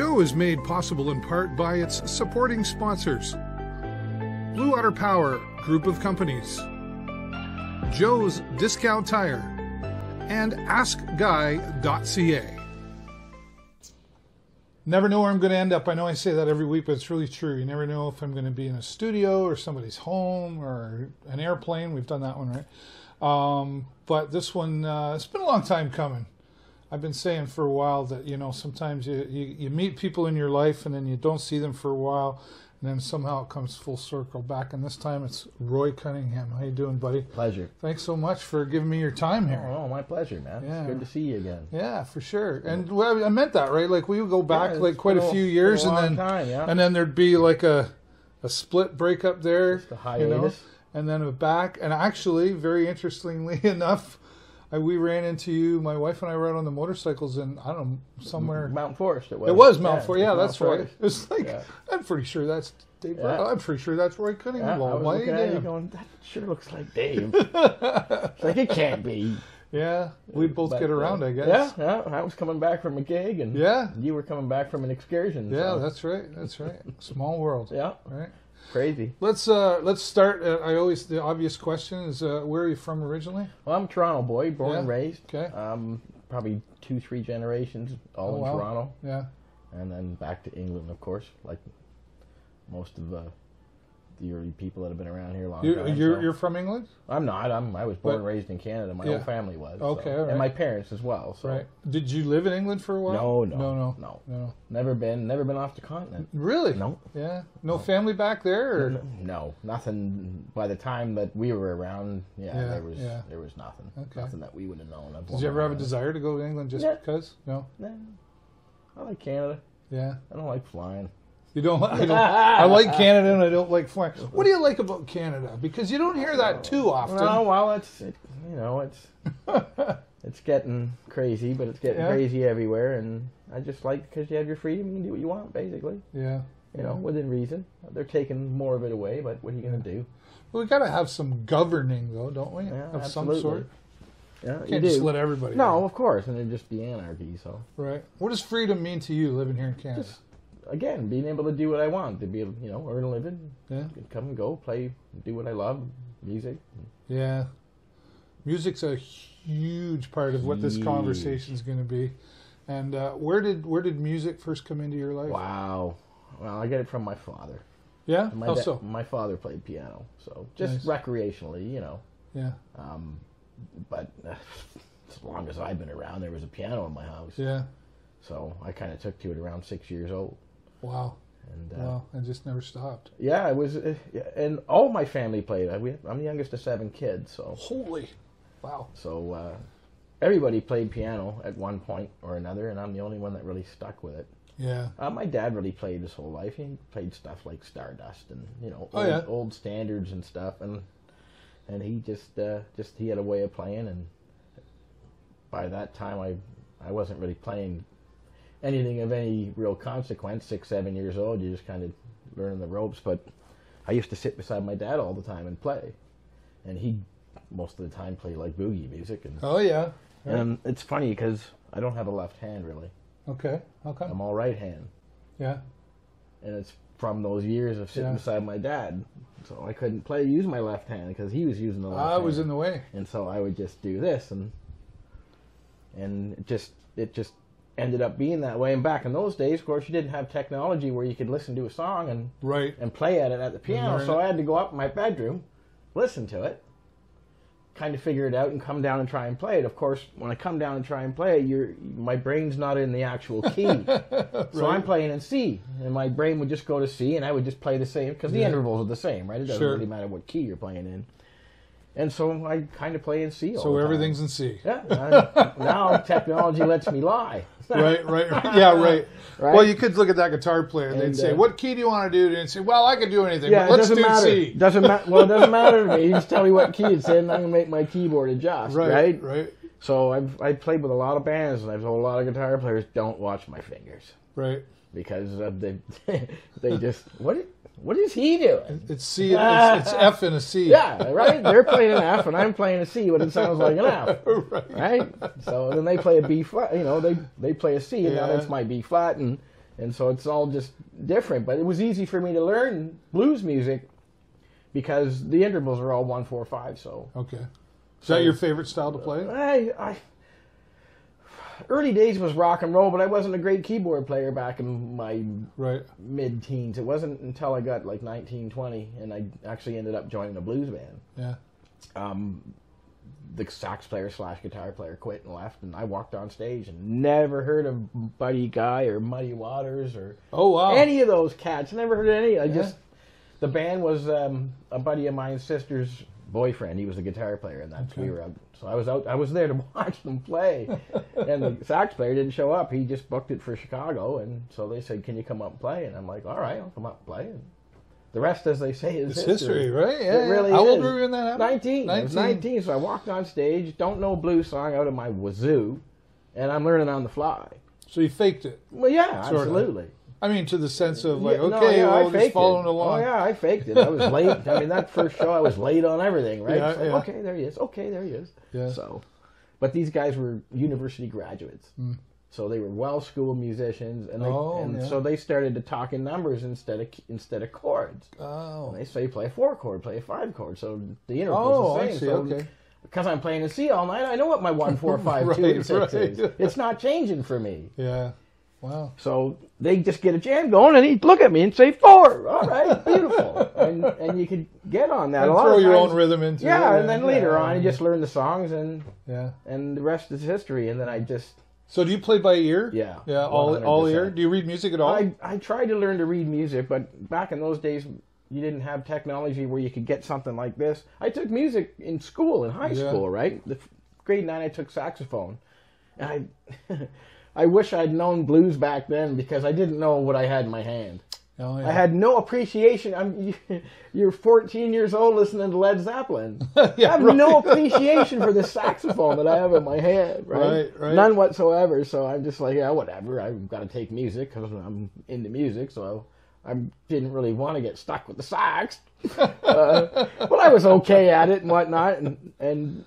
Show is made possible in part by its supporting sponsors Blue Water Power Group of Companies, Joe's Discount Tire, and AskGuy.ca. Never know where I'm going to end up. I know I say that every week, but it's really true. You never know if I'm going to be in a studio or somebody's home or an airplane. We've done that one, right? Um, but this one, uh, it's been a long time coming. I've been saying for a while that you know sometimes you, you, you meet people in your life and then you don't see them for a while, and then somehow it comes full circle back. And this time it's Roy Cunningham. How you doing, buddy? Pleasure. Thanks so much for giving me your time here. Oh, my pleasure, man. Yeah. It's good to see you again. Yeah, for sure. And well, I meant that, right? Like we would go back Yeah, like quite a been few years, a and then time, yeah. and then there'd be like a a split breakup there, Just a you know, and then a back. And actually, very interestingly enough, I, we ran into you. My wife and I rode on the motorcycles in I don't know somewhere. Mount Forest. It was. It was Mount Forest. Yeah, that's right. It was like Yeah. I'm pretty sure that's Dave. Yeah. I'm pretty sure that's Roy Yeah, Cunningham. I Well, was why looking at you going, that sure looks like Dave. it's like, it can't be. Yeah, we both But, get uh, around, I guess. Yeah, yeah. I was coming back from a gig, and Yeah. you were coming back from an excursion. Yeah, so- that's right. That's right. Small world. yeah, Right. Crazy. Let's uh let's start. Uh, I always the obvious question is uh, where are you from originally? Well, I'm a Toronto boy, born and raised. okay. Um, probably two, three generations, all Oh, in wow. Toronto, Yeah. and then back to England, of course, like most of the early people that have been around here a long You, time. you're so- you're from England, I'm not. I'm. I was born But- and raised in Canada. My Yeah. whole family was. Okay, so. all right. and my parents as well. So right? Did you live in England for a while? no, no, no, no, no, no. Never been. Never been off the continent. Really? No, Yeah. No family back there. Or? no, nothing. By the time that we were around, yeah, Yeah, there was yeah. there was nothing. Okay. Nothing that we would have known. of Did you ever have a desire to go to England just Yeah. because? No. Nah, I like Canada. Yeah. I don't like flying. You don't. I don't. I like Canada and I don't like flying. What do you like about Canada? Because you don't hear that too often. No, well, it's it, you know it's it's getting crazy, but it's getting Yeah. crazy everywhere, and I just like because you have your freedom, you can do what you want, basically. Yeah. You know, within reason. They're taking more of it away, but what are you going to do? Well, we got to have some governing though, don't we? Yeah, of some absolutely. sort. Yeah, you Can't do. just let everybody. no, of course, and it'd just be anarchy. So Right. What does freedom mean to you living here in Canada? just again, being able to do what I want, to be able, you know, earn a living, yeah. come and go, play, do what I love, music. Yeah. Music's a huge part of what this conversation is going to be. And uh, where did where did music first come into your life? Wow. Well, I get it from my father. Yeah. My How da- so? my father played piano, so just Nice. recreationally, you know. Yeah. Um, but uh, as long as I've been around, there was a piano in my house. Yeah. So I kind of took to it around six years old, Wow. and uh, Wow. I just never stopped. yeah, it was. Uh, and all my family played. I, we, I'm the youngest of seven kids, so Holy. Wow. so uh, everybody played piano at one point or another, and I'm the only one that really stuck with it. Yeah. Uh, my dad really played his whole life. He played stuff like Stardust and you know Oh, old, yeah. old standards and stuff, and and he just uh, just he had a way of playing. And by that time, I I wasn't really playing anything of any real consequence. Six seven years old, you just kind of learning the ropes. But I used to sit beside my dad all the time and play, and he most of the time played like boogie music. And Oh yeah. Right. and it's funny because I don't have a left hand really. Okay. okay. I'm all right hand Yeah. and it's from those years of sitting Yeah. beside my dad. So I couldn't play use my left hand because he was using the left. I was in the way. and so I would just do this, and and it just it just ended up being that way. And back in those days, of course, you didn't have technology where you could listen to a song and Right. and play at it at the piano. So it. I had to go up in my bedroom, listen to it, kind of figure it out, and come down and try and play it. Of course, when I come down and try and play it, you're, my brain's not in the actual key. So I'm playing in C, and my brain would just go to C, and I would just play the same because the Yeah. intervals are the same, right? It doesn't Sure. really matter what key you're playing in. And so I kind of play in C. All So the time. everything's in C. Yeah. I- now technology lets me lie. right, right, right. Yeah, right. Right? Well, you could look at that guitar player and they'd And, say, uh, "What key do you want to do?" And say, "Well, I can do anything, Yeah, but let's doesn't do matter. C." Doesn't matter. Well, it doesn't matter to me. You just tell me what key it's in, and I'm gonna make my keyboard adjust. Right, Right. right, So I've I played with a lot of bands, and I've told a lot of guitar players don't watch my fingers right. because of the they just what what is he doing? It's C. It's, it's F and a C. Yeah, right. They're playing an F, and I'm playing a C, but it sounds like an F. right. right? So then they play a B flat. You know, they they play a C, and now Yeah. that's my B flat, and and so it's all just different. But it was easy for me to learn blues music because the intervals are all one four five. So Okay. Is So- that your favorite style to play? I, I early days was rock and roll, but I wasn't a great keyboard player back in my Right. mid teens. It wasn't until I got like 19, 20, and I actually ended up joining a blues band. Yeah. Um, the sax player slash guitar player quit and left, and I walked on stage and never heard of Buddy Guy or Muddy Waters or Oh wow. any of those cats. Never heard of any. I just the band was um, a buddy of mine's sister's boyfriend. He was a guitar player, and that's Okay. we were out. So I was out. I was there to watch them play, and the sax player didn't show up. He just booked it for Chicago, and so they said, "Can you come up and play?" And I'm like, "All right, I'll come up and play." And the rest, as they say, is it's history, right? Yeah. It really. How old were you when that happened? 19. I was 19, so I walked on stage, don't know a blues song out of my wazoo, and I'm learning on the fly. So you faked it. Well, yeah, Sort of. I mean, to the sense of like, Yeah, no, okay, yeah, I well, just following it. along. Oh yeah, I faked it. I was late. I mean, that first show, I was late on everything, right? Yeah, like, yeah. Okay, there he is. Okay, there he is. Yeah. So, but these guys were university graduates, Mm. so they were well-schooled musicians, and they, Oh, and so they started to talk in numbers instead of instead of chords. Oh. And they say play a four chord, play a five chord. So the interval's Oh, the same. I see. So Okay. Because I'm playing in C all night, I know what my one, four, five, two, Right, and six right. is. It's not changing for me. Yeah. Wow. So they just get a jam going, and he'd look at me and say four. All right, beautiful, and and you could get on that. And a lot throw of your times- own rhythm into Yeah, it. and then later yeah, on, you just learn the songs, and Yeah. and the rest is history. And then I just So do you play by ear? Yeah, Yeah. All all 100%. ear. Do you read music at all? I I tried to learn to read music, but back in those days. You didn't have technology where you could get something like this. I took music in school, in high Yeah. school, right? The grade nine, I took saxophone, and I, I wish I'd known blues back then because I didn't know what I had in my hand. Oh, yeah. I had no appreciation. I'm you're 14 years old listening to Led Zeppelin. Yeah, I have right. no appreciation for the saxophone that I have in my hand, right? Right, right. None whatsoever. So I'm just like, yeah, whatever. I've got to take music because I'm into music. So I didn't really want to get stuck with the sax, uh, but I was okay at it and whatnot, and and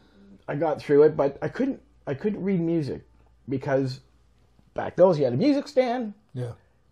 I got through it. But I couldn't I couldn't read music because back those you had a music stand. yeah.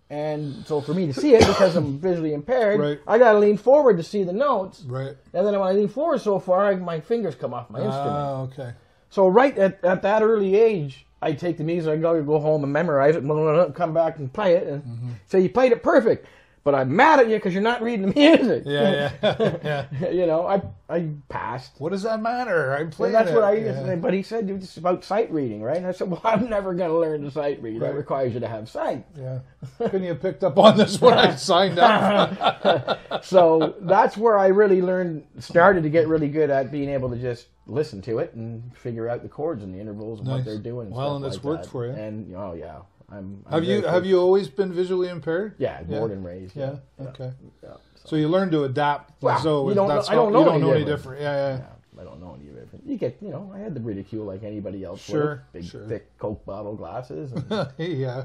And so for me to see it, because I'm visually impaired, Right. I got to lean forward to see the notes. Right. And then when I lean forward so far, I, my fingers come off my instrument. Ah, okay. So right at, at that early age, I take the music, I go go home and memorize it, come back and play it, and Mm-hmm. say you played it perfect. But I'm mad at you because you're not reading the music. Yeah, yeah, yeah. you know, I I passed. What does that matter? I'm And playing. that's what I. it. Yeah. But he said it's about sight reading, right? And I said, well, I'm never going to learn to sight read. That requires you to have sight. Yeah. Couldn't you have picked up on this when I signed up? so that's where I really learned, started to get really good at being able to just listen to it and figure out the chords and the intervals and Nice. what they're doing. And Well, and it's like worked that. for you. And oh yeah, I'm. I'm have you very have you always been visually impaired? Yeah, Yeah. born and raised. Yeah. Yeah. Okay. yeah. So, So you learn to adapt. Wow, so you don't that's know- I don't know you don't any know any different. different. Yeah, yeah, I don't know any different. You get, you know, I had the ridicule like anybody else. Sure, would. big, sure. thick Coke bottle glasses. And yeah. yeah.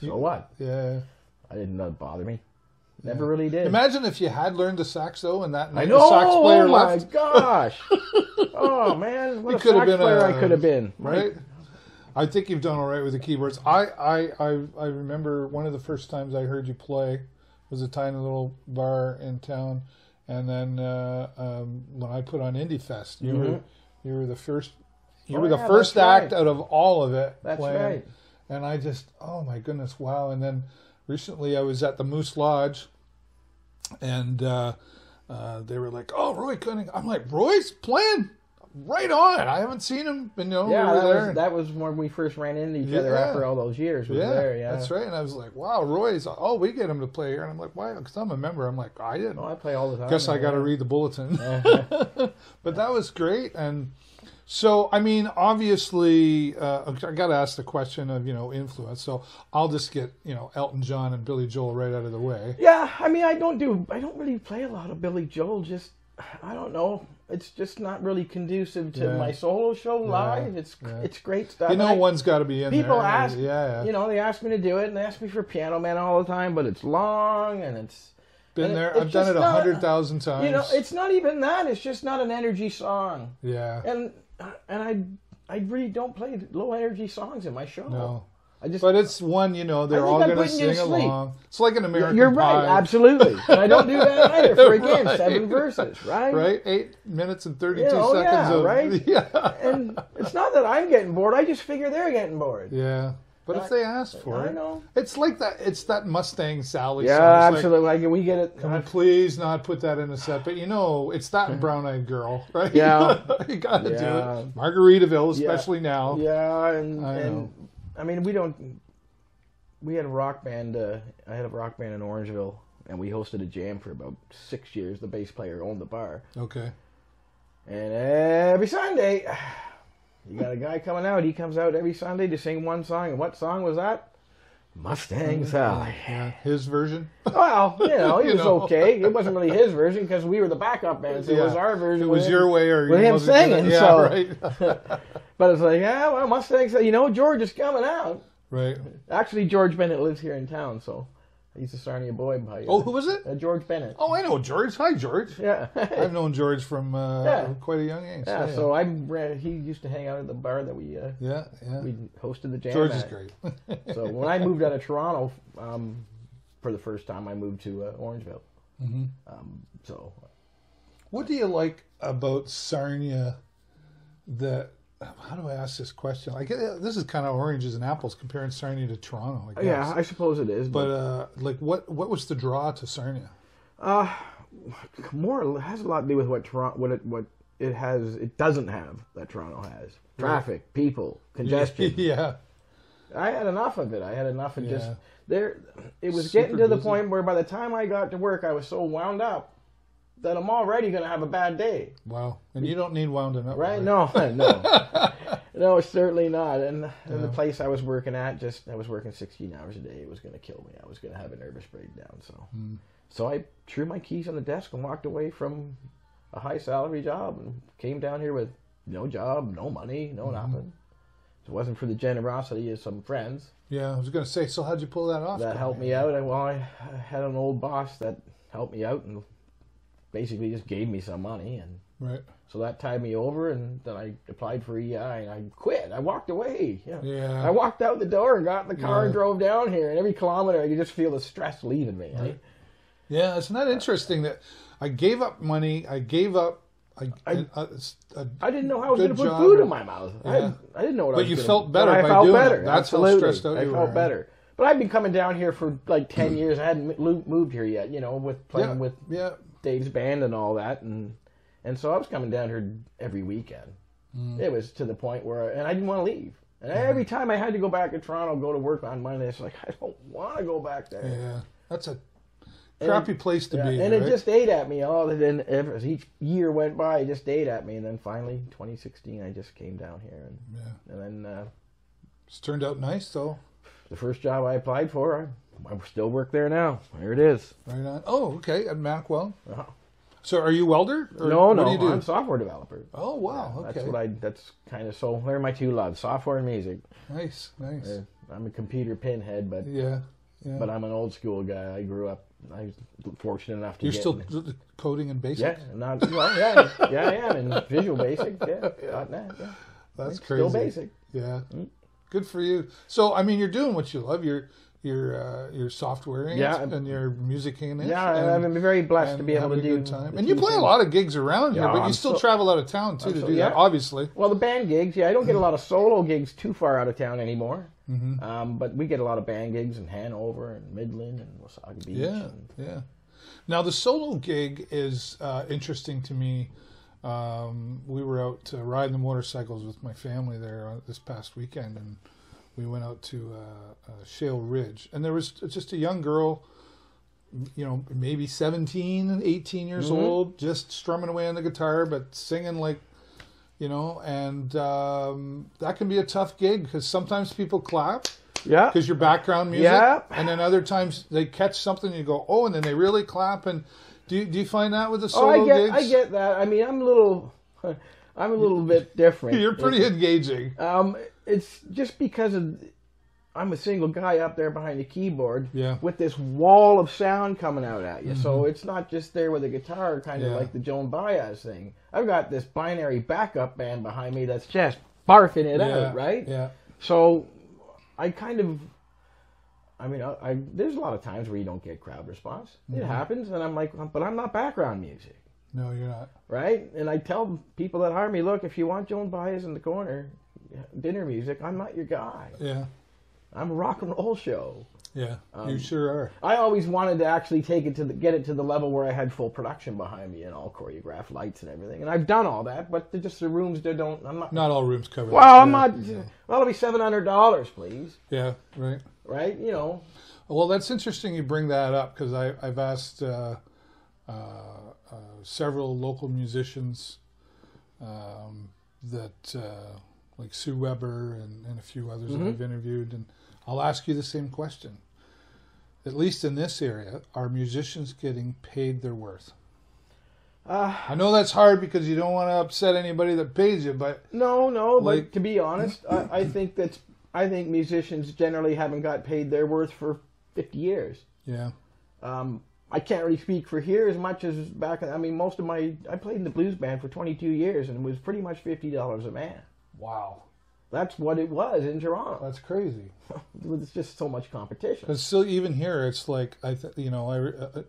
so what? Yeah. I didn't let it bother me. Never really did. Imagine if you had learned the sax though, and that I know. the sax player oh my left, gosh. oh man, what You a could have sax been player a- I uh, could have been. right? I think you've done all right with the keyboards. I, I, I, I remember one of the first times I heard you play was a tiny little bar in town, and then uh, um, when I put on Indie Fest, you were you were the first you Mm-hmm. Oh, were the yeah, first act right. out of all of it. That's playing. right. And I just oh my goodness wow! And then recently I was at the Moose Lodge, and uh, uh, they were like, "Oh, Roy Cunningham." I'm like, "Roy's playing." Right on. I haven't seen him. You know, Yeah, we that was, that was when we first ran into each other after all those years. Was yeah, there, yeah. that's right. And I was like, "Wow, Roy's." Oh, we get him to play here, and I'm like, "Why?" Because I'm a member. I'm like, I didn't. No, I play all the time. Guess I got to read the bulletin. Uh-huh. but that was great, and so I mean, obviously, uh, I got to ask the question of you know influence. So I'll just get you know Elton John and Billy Joel right out of the way. Yeah, I mean, I don't do, I don't really play a lot of Billy Joel. Just, I don't know. It's just not really conducive to Yeah. my solo show live. It's, yeah. it's great stuff. You know, I- one's got to be in people there. ask, yeah, yeah. you know, they ask me to do it, and they ask me for Piano Man all the time, but it's long and it's Been and there. it's I've done it a hundred thousand times. you know, it's not even that. It's just not an energy song, yeah. and and I, I really don't play low energy songs in my show. No. I just But it's one, you know, they're all going to putting you to sing along. It's like an American you're right, Pie, absolutely. And I don't do that either. For again, Right. seven verses, right? right? Eight minutes and thirty-two Yeah, oh, seconds yeah, of right? yeah, And it's not that I'm getting bored. I just figure they're getting bored. yeah. But if I- they ask for I it, know. it's like that. It's that Mustang Sally Yeah, song. It's like, absolutely. Like, we get it. Can we please not put that in a set? But you know, it's that brown-eyed girl, right? Yeah. you got to Yeah. do it. Margaritaville, especially now. Yeah, and and. I mean we don't. We had a rock band. Uh, I had a rock band in Orangeville, and we hosted a jam for about six years. The bass player owned the bar, Okay. and every Sunday, you got a guy coming out. He comes out every Sunday to sing one song. And what song was that? Mustang Sally. Yeah, his version. Well, you know, it You was know. okay. It wasn't really his version because we were the backup band. So it was our version. It was your him. way or with him singing, Yeah, so- right. But it's like, yeah, well, Mustang Sally. You know, George is coming out. right. Actually, George Bennett lives here in town, so he's a Sarnia boy. By, Oh, who was it? Uh, George Bennett. Oh, I know George. Hi, George. Yeah. I've known George from uh, Yeah. quite a young age. yeah, so I ran, he used to hang out at the bar that we uh, yeah, yeah. we hosted the jam. George is great. So when I moved out of Toronto um, for the first time, I moved to uh, Orangeville. Mhm. Um, so What do you like about Sarnia that how do I ask this question? Like uh, this is kind of oranges and apples comparing Sarnia to Toronto, I guess. yeah, I suppose it is. but uh, like what what was the draw to Sarnia? Uh, more it has a lot to do with what Toronto, what it, what it has, it doesn't have that Toronto has. Traffic, people, congestion. yeah. I had enough of it. I had enough of just there. It was Super getting to the point where by the time I got to work, I was so wound up that I'm already going to have a bad day. Wow. And you don't need wounding up. Right? No, no, no, certainly not. And, and the place I was working at, just I was working 16 hours a day. It was going to kill me. I was going to have a nervous breakdown. So, Hmm. so I threw my keys on the desk and walked away from a high salary job and came down here with no job, no money, no Hmm. nothing. If it wasn't for the generosity of some friends Yeah, I was gonna say. So how'd you pull that off? that helped me out. I, well, I I had an old boss that helped me out and basically just gave me some money, and Right. so that tied me over. And then I applied for EI, and I quit. I walked away. Yeah. Yeah. I walked out the door and got in the car and drove down here. And every kilometer, I could just feel the stress leaving me. eh? Yeah, isn't that interesting that I gave up money, I gave up I, I- I didn't know how I was going to put food in my mouth. Yeah. I, I didn't know what I But was you gonna- felt better but I felt doing it. better. That's how Absolutely. stressed out I you felt were. better. But I'd been coming down here for like 10 years. I hadn't moved here yet, you know, with playing yeah, with yeah, Dave's band and all that, and and so I was coming down here every weekend. Mm. It was to the point where, and I didn't want to leave. And every time I had to go back to Toronto, go to work on Monday, it's like I don't want to go back there. yeah. That's a crappy place to Yeah, be. and right? it just ate at me. All and then as each year went by, it just ate at me. And then finally, 2016, I just came down here, and yeah. and then uh, It's turned out nice though. the first job I applied for, I, still work there now. There it is. Right on. Oh, okay. At Macwell. Uh-huh. So are you welder? Or no, what no, do you do? I'm a software developer. Oh wow. Yeah, okay. That's what I. That's kind of so. They're my two loves: software and music. Nice, nice. Uh, I'm a computer pinhead, but Yeah. Yeah. but I'm an old school guy. I grew up. I was fortunate enough to You're still in- coding in basic. yeah, not well, yeah, yeah, I am in Visual Basic. Yeah, .NET, yeah. That's Still crazy. Still Basic. Yeah. Mm. Good for you. So I mean, you're doing what you love. You're you're uh, you're softwareing Yeah. and you're musicking it. Yeah, and, I'm very blessed to be able to do. good time. And you play a lot of gigs around here, Yeah, but you still so- travel out of town too I'm to so- do yeah. that. Obviously. Well, the band gigs, yeah, I don't get a lot of solo gigs too far out of town anymore. hmm Um, but we get a lot of band gigs in Hanover and Midland and Wasaga Beach. Yeah, and- yeah. Now the solo gig is uh, interesting to me. Um, we were out uh, riding the motorcycles with my family there uh, this past weekend, and we went out to uh, uh, Shale Ridge, and there was just a young girl, you know, maybe 17, 18 years Mhm. old, just strumming away on the guitar, but singing like, you know, and um, that can be a tough gig because sometimes people clap yeah. because your background music, Yeah. and then other times they catch something and you go, oh, and then they really clap. And do you, do you find that with the solo Oh, I get, gigs? I get that. I mean, I'm a little, I'm a little bit different. You're pretty engaging. Um, it's just because of I'm a single guy up there behind the keyboard Yeah. with this wall of sound coming out at you. So it's not just there with a guitar, kind of Mm-hmm. Yeah. like the Joan Baez thing. I've got this binary backup band behind me that's just barfing it yeah, out, right? Yeah. So I kind of, I mean, I, I there's a lot of times where you don't get crowd response. It Mhm. happens, and I'm like, but I'm not background music, No, you're not. right? And I tell people that hire me, look, if you want Joan Baez in the corner, dinner music, I'm not your guy. Yeah, I'm a rock and roll show. yeah. you Um, sure are. I always wanted to actually take it to the, get it to the level where I had full production behind me and all choreographed lights and everything. And I've done all that, but they're just the rooms that don't. I'm not. Not all rooms covered. well, I'm not. Yeah. Well, it'll be seven hundred dollars, please. yeah, right. Right? You know. Well, that's interesting you bring that up because I've asked uh, uh, uh, several local musicians um, that, uh, like Sue Weber and, and a few others Mhm. that I've interviewed, and I'll ask you the same question. At least in this area, are musicians getting paid their worth? Uh, I know that's hard because you don't want to upset anybody that pays you, but no, no. But Like- to be honest, I, I think that's. I think musicians generally haven't got paid their worth for fifty years. yeah, Um, I can't really speak for here as much as back. I mean, most of my I played in the blues band for 22 years, and it was pretty much fifty dollars a man. Wow, That's what it was in Toronto. that's crazy. It's just so much competition. But still, even here, it's like I, th- you know, I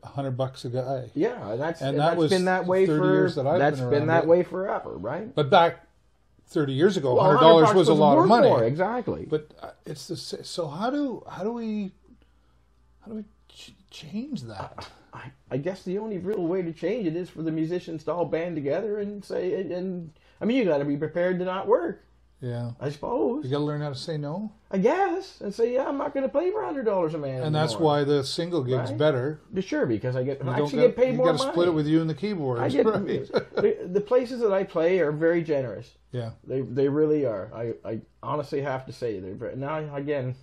a hundred bucks a guy. Yeah, that's And and, that that's was been that way 30 for years that I've that's been been, that it. way forever, right? But back 30 years ago, Well, $100 bucks was a lot of money. more, exactly. But uh, it's the so how do how do we how do we ch- change that? I, I guess the only real way to change it is for the musicians to all band together and say and, and I mean you got to be prepared to not work. Yeah. I suppose. You got to learn how to say no. I guess and say yeah, I'm not going to play for hundred dollars a man. And that's why the single gig's Right. better. sure because I get You I actually get, get paid you more got to split it with you and the keyboard. I get right? the, the places that I play are very generous. yeah. They they really are. I, I honestly have to say they're very, now again.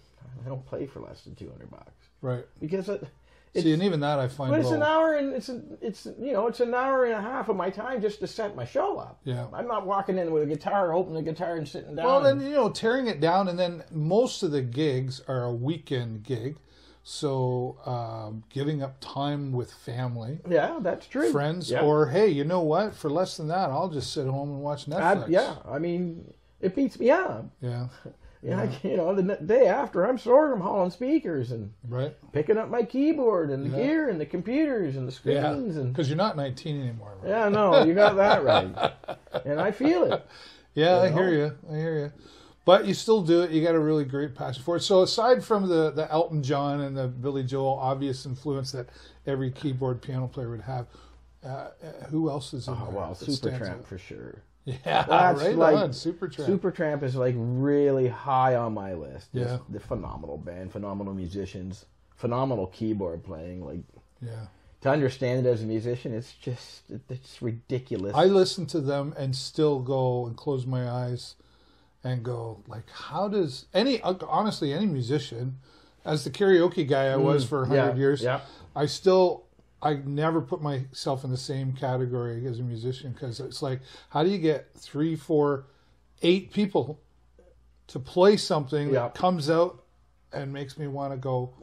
I don't play for less than two hundred bucks Right. because it, it's See, and even that I find but it's an hour and it's a, it's you know it's an hour and a half of my time just to set my show up. Yeah. I'm not walking in with a guitar, opening the guitar and sitting down. Well, then you know, tearing it down, and then most of the gigs are a weekend gig, so um, giving up time with family, yeah, that's true. friends, yeah. or hey, you know what? For less than that, I'll just sit home and watch Netflix. I- yeah, I mean it beats me. Yeah, yeah, yeah. you know, the day after I'm sore, I'm hauling speakers and right. picking up my keyboard and the Yeah. gear and the computers and the Yeah, screens and because you're not 19 anymore. Right? yeah, no, you got that right, and I feel it. Yeah, I hear you. I hear you. But you still do it. You got a really great passion for it. So aside from the the Elton John and the Billy Joel obvious influence that every keyboard piano player would have, uh, uh, who else is in Oh there? well, Supertramp for sure. Yeah, That's right like on. Supertramp. Supertramp is like really high on my list. Just Yeah. the phenomenal band, phenomenal musicians, phenomenal keyboard playing. Like yeah. to understand it as a musician, it's just it's ridiculous. I listen to them and still go and close my eyes and go like, how does any honestly any musician, as the karaoke guy I was for a hundred Mm, yeah, years, Yeah, I still I never put myself in the same category as a musician because it's like, how do you get three, four, eight people to play something Yeah. that comes out and makes me want to go?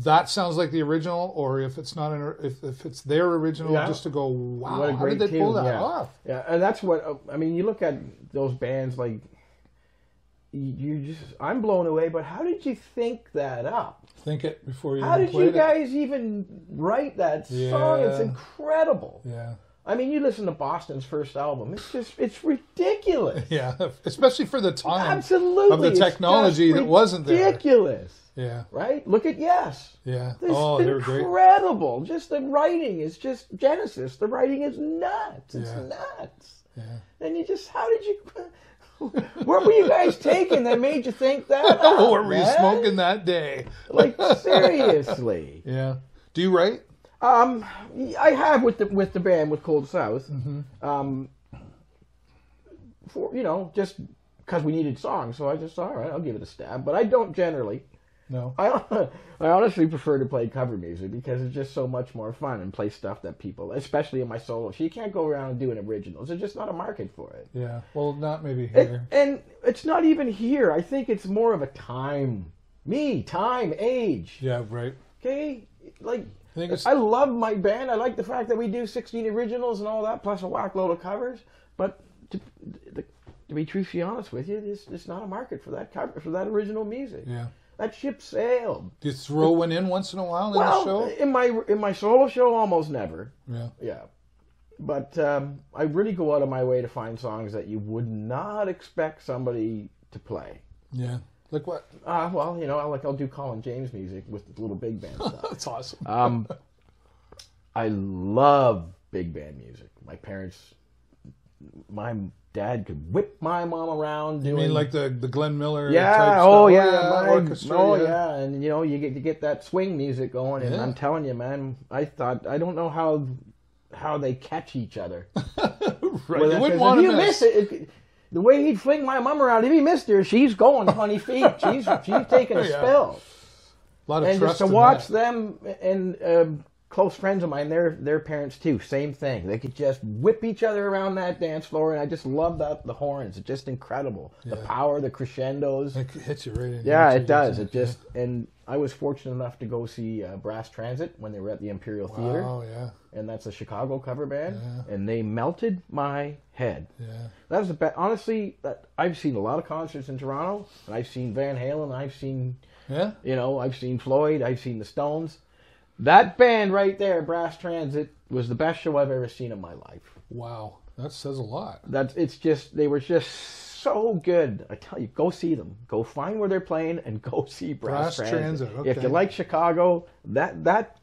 That sounds like the original, or if it's not an, if if it's their original, Yeah. just to go, wow, What a how did they pull that yeah. off? yeah, and that's what I mean. You look at those bands like you just I'm blown away. But how did you think that up? Think it before you. How did you played it. guys even write that song? It's incredible. Yeah, I mean, you listen to Boston's first album. It's just it's ridiculous. yeah, especially for the time. Absolutely. of the technology that wasn't there. Ridiculous. Yeah, Right? Look at Yes. yeah. This oh, is they were great. incredible. Just the writing is just Genesis. The writing is nuts. It's Yeah. nuts. Yeah. And you just, how did you, what were you guys taking that made you think that? Oh, what were we man? smoking that day? Like, seriously. Yeah. Do you write? Um, I have with the with the band with Cold South. Mm-hmm. Um, for you know, just because we needed songs, so I just all right, I'll give it a stab. But I don't generally. No. I I honestly prefer to play cover music because it's just so much more fun and play stuff that people, especially in my solo. So you can't go around and doing originals. There's just not a market for it. Yeah. Well, not maybe It- here. and it's not even here. I think it's more of a time, me, time, age. Yeah. Right. Okay, like I. I love my band. I like the fact that we do 16 originals and all that, plus a whack load of covers. But to, the, to be truthfully honest with you, there's, there's not a market for that cover, for that original music. Yeah. That ship sailed. Do you throw one in once in a while in well, the show? in my in my solo show, almost never. Yeah. Yeah. But um, I really go out of my way to find songs that you would not expect somebody to play. Yeah. Like what? Uh, well, you know, like I'll do Colin James music with little big band stuff. That's awesome. Um, I love big band music. My parents, my dad could whip my mom around You doing mean like the the Glenn Miller? yeah, type oh stuff? yeah, my- orchestra. oh yeah. and you know you get to get that swing music going, and Yeah. I'm telling you, man, I thought I don't know how how they catch each other. right. Well, You wouldn't if want to you miss. miss it, it- The way he'd fling my mom around, if he missed her, she's going 20 feet. She's she's taking a Yeah. spill. A lot of and trust just to watch that. them and um, close friends of mine, their their parents too, same thing. They could just whip each other around that dance floor, and I just love that the horns. It's just incredible. The power, the crescendos. It hits you right in. Yeah, it does. It just and I was fortunate enough to go see uh, Brass Transit when they were at the Imperial Theater, Oh yeah, and that's a Chicago cover band, Yeah. and they melted my head. yeah. That was the best. Honestly, that, I've seen a lot of concerts in Toronto, and I've seen Van Halen, I've seen Yeah, you know, I've seen Floyd, I've seen the Stones. That band right there, Brass Transit, was the best show I've ever seen in my life. wow, that says a lot. That's it's just they were just so good. I tell you, go see them. Go find where they're playing and go see Brass, Brass Transit. Transit, If you like Chicago, that that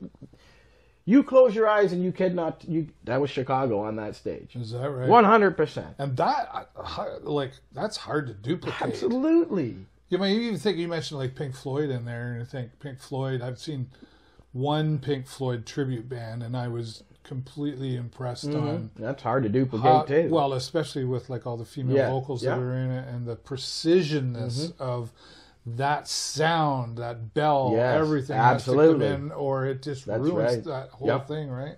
you close your eyes and you cannot you that was Chicago on that stage. Is that right? One hundred percent. And that, uh, like, that's hard to duplicate. Absolutely. You mean, you even think you mentioned like Pink Floyd in there, and you think Pink Floyd. I've seen one Pink Floyd tribute band, and I was completely impressed on That's hard to duplicate how, too. well, especially with like all the female Yeah, vocals yeah. Mm-hmm. that are in it, and the precisionness of that sound, that bell, Yes, everything absolutely. has to come in, or it just That's ruins right. that whole Yep. thing, right?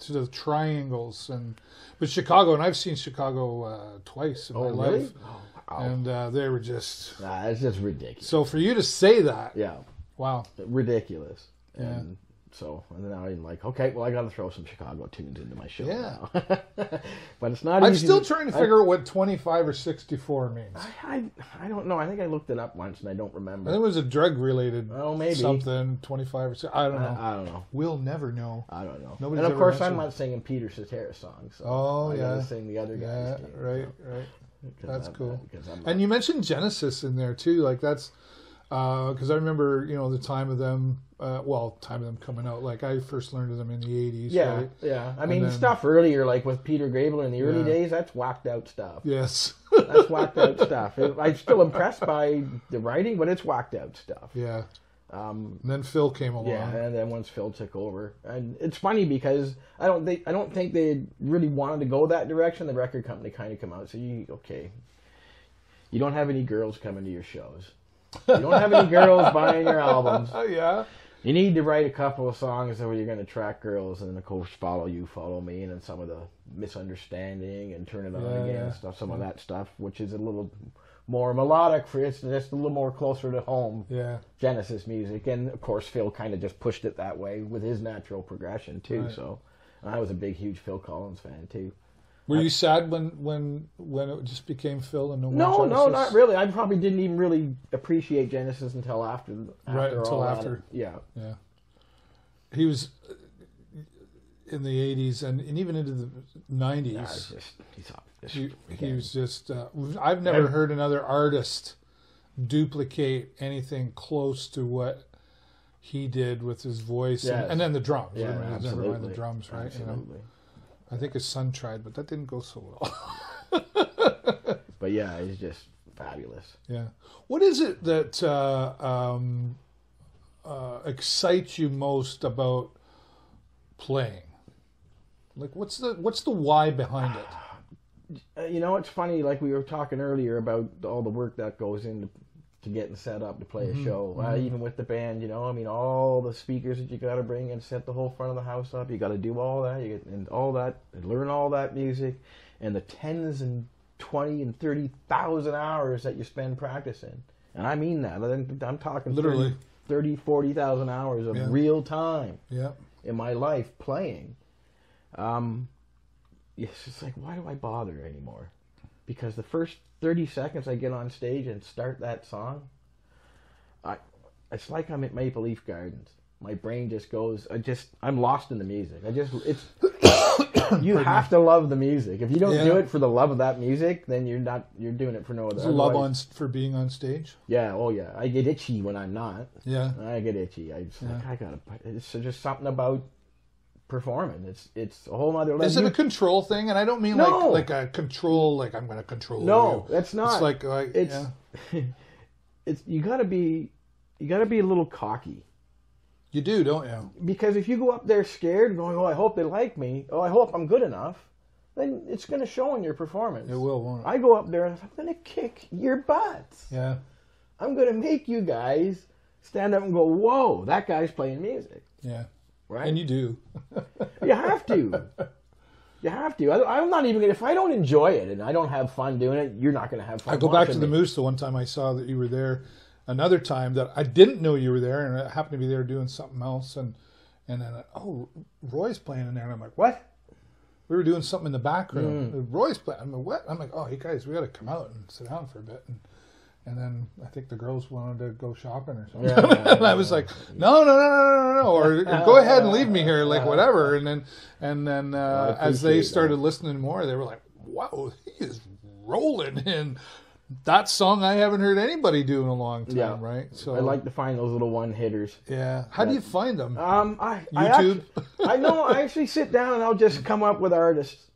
To the triangles and, but Chicago, and I've seen Chicago uh, twice in oh, my really? life, Oh, and uh, they were just Nah, it's just ridiculous. so for you to say that, Yeah. wow, ridiculous. Yeah. And so and now I'm like, okay, well I got to throw some Chicago tunes into my show Yeah. now. but it's not. I'm still trying to I- figure out what 25 or 64 means. I, I don't know. I think I looked it up once and I don't remember. I think it was a drug related Oh, maybe. something 25 or so. I don't know. I, I don't know. we'll never know. I don't know. Nobody's and of course, I'm not singing Peter Cetera songs. So Oh, I yeah. gotta sing the other Yeah, guys. right, so, right. 'cause That's I'm- cool. And you mentioned Genesis in there too. Like that's uh, because I remember you know the time of them. Uh, well, time of them coming out. Like I first learned of them in the 80s. yeah, Right? yeah. I mean, then- stuff earlier, like with Peter Gabriel in the early Yeah. days, that's whacked out stuff. Yes. That's whacked out stuff. I'm still impressed by the writing, but it's whacked out stuff. yeah. Um, And then Phil came along. Yeah, and then once Phil took over, and it's funny because I don't think I don't think they really wanted to go that direction. The record company kind of come out and said, "You okay? You don't have any girls coming to your shows. You don't have any girls buying your albums. Oh yeah. You need to write a couple of songs where you're going to track girls, and of course, follow you, follow me, and then some of the misunderstanding and turn it on Yeah, again yeah. and stuff. Some of that stuff, which is a little more melodic for it's just a little more closer to home. Yeah. Genesis music, and of course Phil kind of just pushed it that way with his natural progression too. Right. So I was a big, huge Phil Collins fan too. Were you sad when when when it just became Phil and no more No, no, not really. I probably didn't even really appreciate Genesis until after, after Right, until all that. after. Yeah, Yeah. He was uh, in the 80s and, and even into the 90s. yeah it's just he's up. He, he was just. Uh, I've never heard another artist duplicate anything close to what he did with his voice and, Yes. and then the drums. yeah, I mean, never mind absolutely. the drums, right? You know, Absolutely. I think his son tried, but that didn't go so well. But yeah, he's just fabulous. Yeah. What is it that uh, um, uh, excites you most about playing? Like, what's the what's the why behind it? You know, it's funny. Like we were talking earlier about all the work that goes into to getting set up to play a Mm-hmm, show. Uh, even with the band, you know, I mean, all the speakers that you got to bring and set the whole front of the house up. You got to do all that. You get and all that, and learn all that music, and the tens and twenty and thirty thousand hours that you spend practicing. And I mean that. I'm, I'm talking Literally. 30, 40,000 hours of Yeah. real time Yeah. in my life playing. Um, it's just like, why do I bother anymore? Because the first thirty seconds I get on stage and start that song, I it's like I'm at Maple Leaf Gardens. My brain just goes. I just I'm lost in the music. I just it's you have to love the music. If you don't Yeah. do it for the love of that music, then you're not you're doing it for no other. Is love on for being on stage? Yeah. Oh yeah. I get itchy when I'm not. Yeah. I get itchy. I just like I gotta. It's just something about performing. It's it's a whole other level. Is it a control thing? And I don't mean No. like like a control, like I'm going to control no, you. that's not. It's like, like it's yeah. it's you gotta be you gotta be a little cocky you do, don't you? because if you go up there scared, going, "Oh, I hope they like me. Oh, I hope I'm good enough," then it's gonna show in your performance. It will, won't it? I go up there and I'm gonna kick your butts. Yeah. I'm gonna make you guys stand up and go, "Whoa, that guy's playing music." Yeah. Right? And you do. You have to. You have to. I, I'm not even gonna. If I don't enjoy it and I don't have fun doing it, you're not gonna have fun. I go back to the me. Moose the one time I saw that you were there. Another time that I didn't know you were there, and I happened to be there doing something else, and and then oh, Roy's playing in there, and I'm like, what? We were doing something in the back room. Mm. Roy's playing. I'm like, what? I'm like, oh, you guys, we got to come out and sit down for a bit. And, and then I think the girls wanted to go shopping or something. Yeah, and I was like, no, no, no, no, no, no, or, or go ahead and leave me here, like whatever. And then, and then uh, as they started listening more, they were like, wow, he is rolling in that song. I haven't heard anybody do in a long time, Yeah. right? So I like to find those little one hitters. yeah. How do you find them? Um, I I actually- I know. I actually sit down and I'll just come up with artists,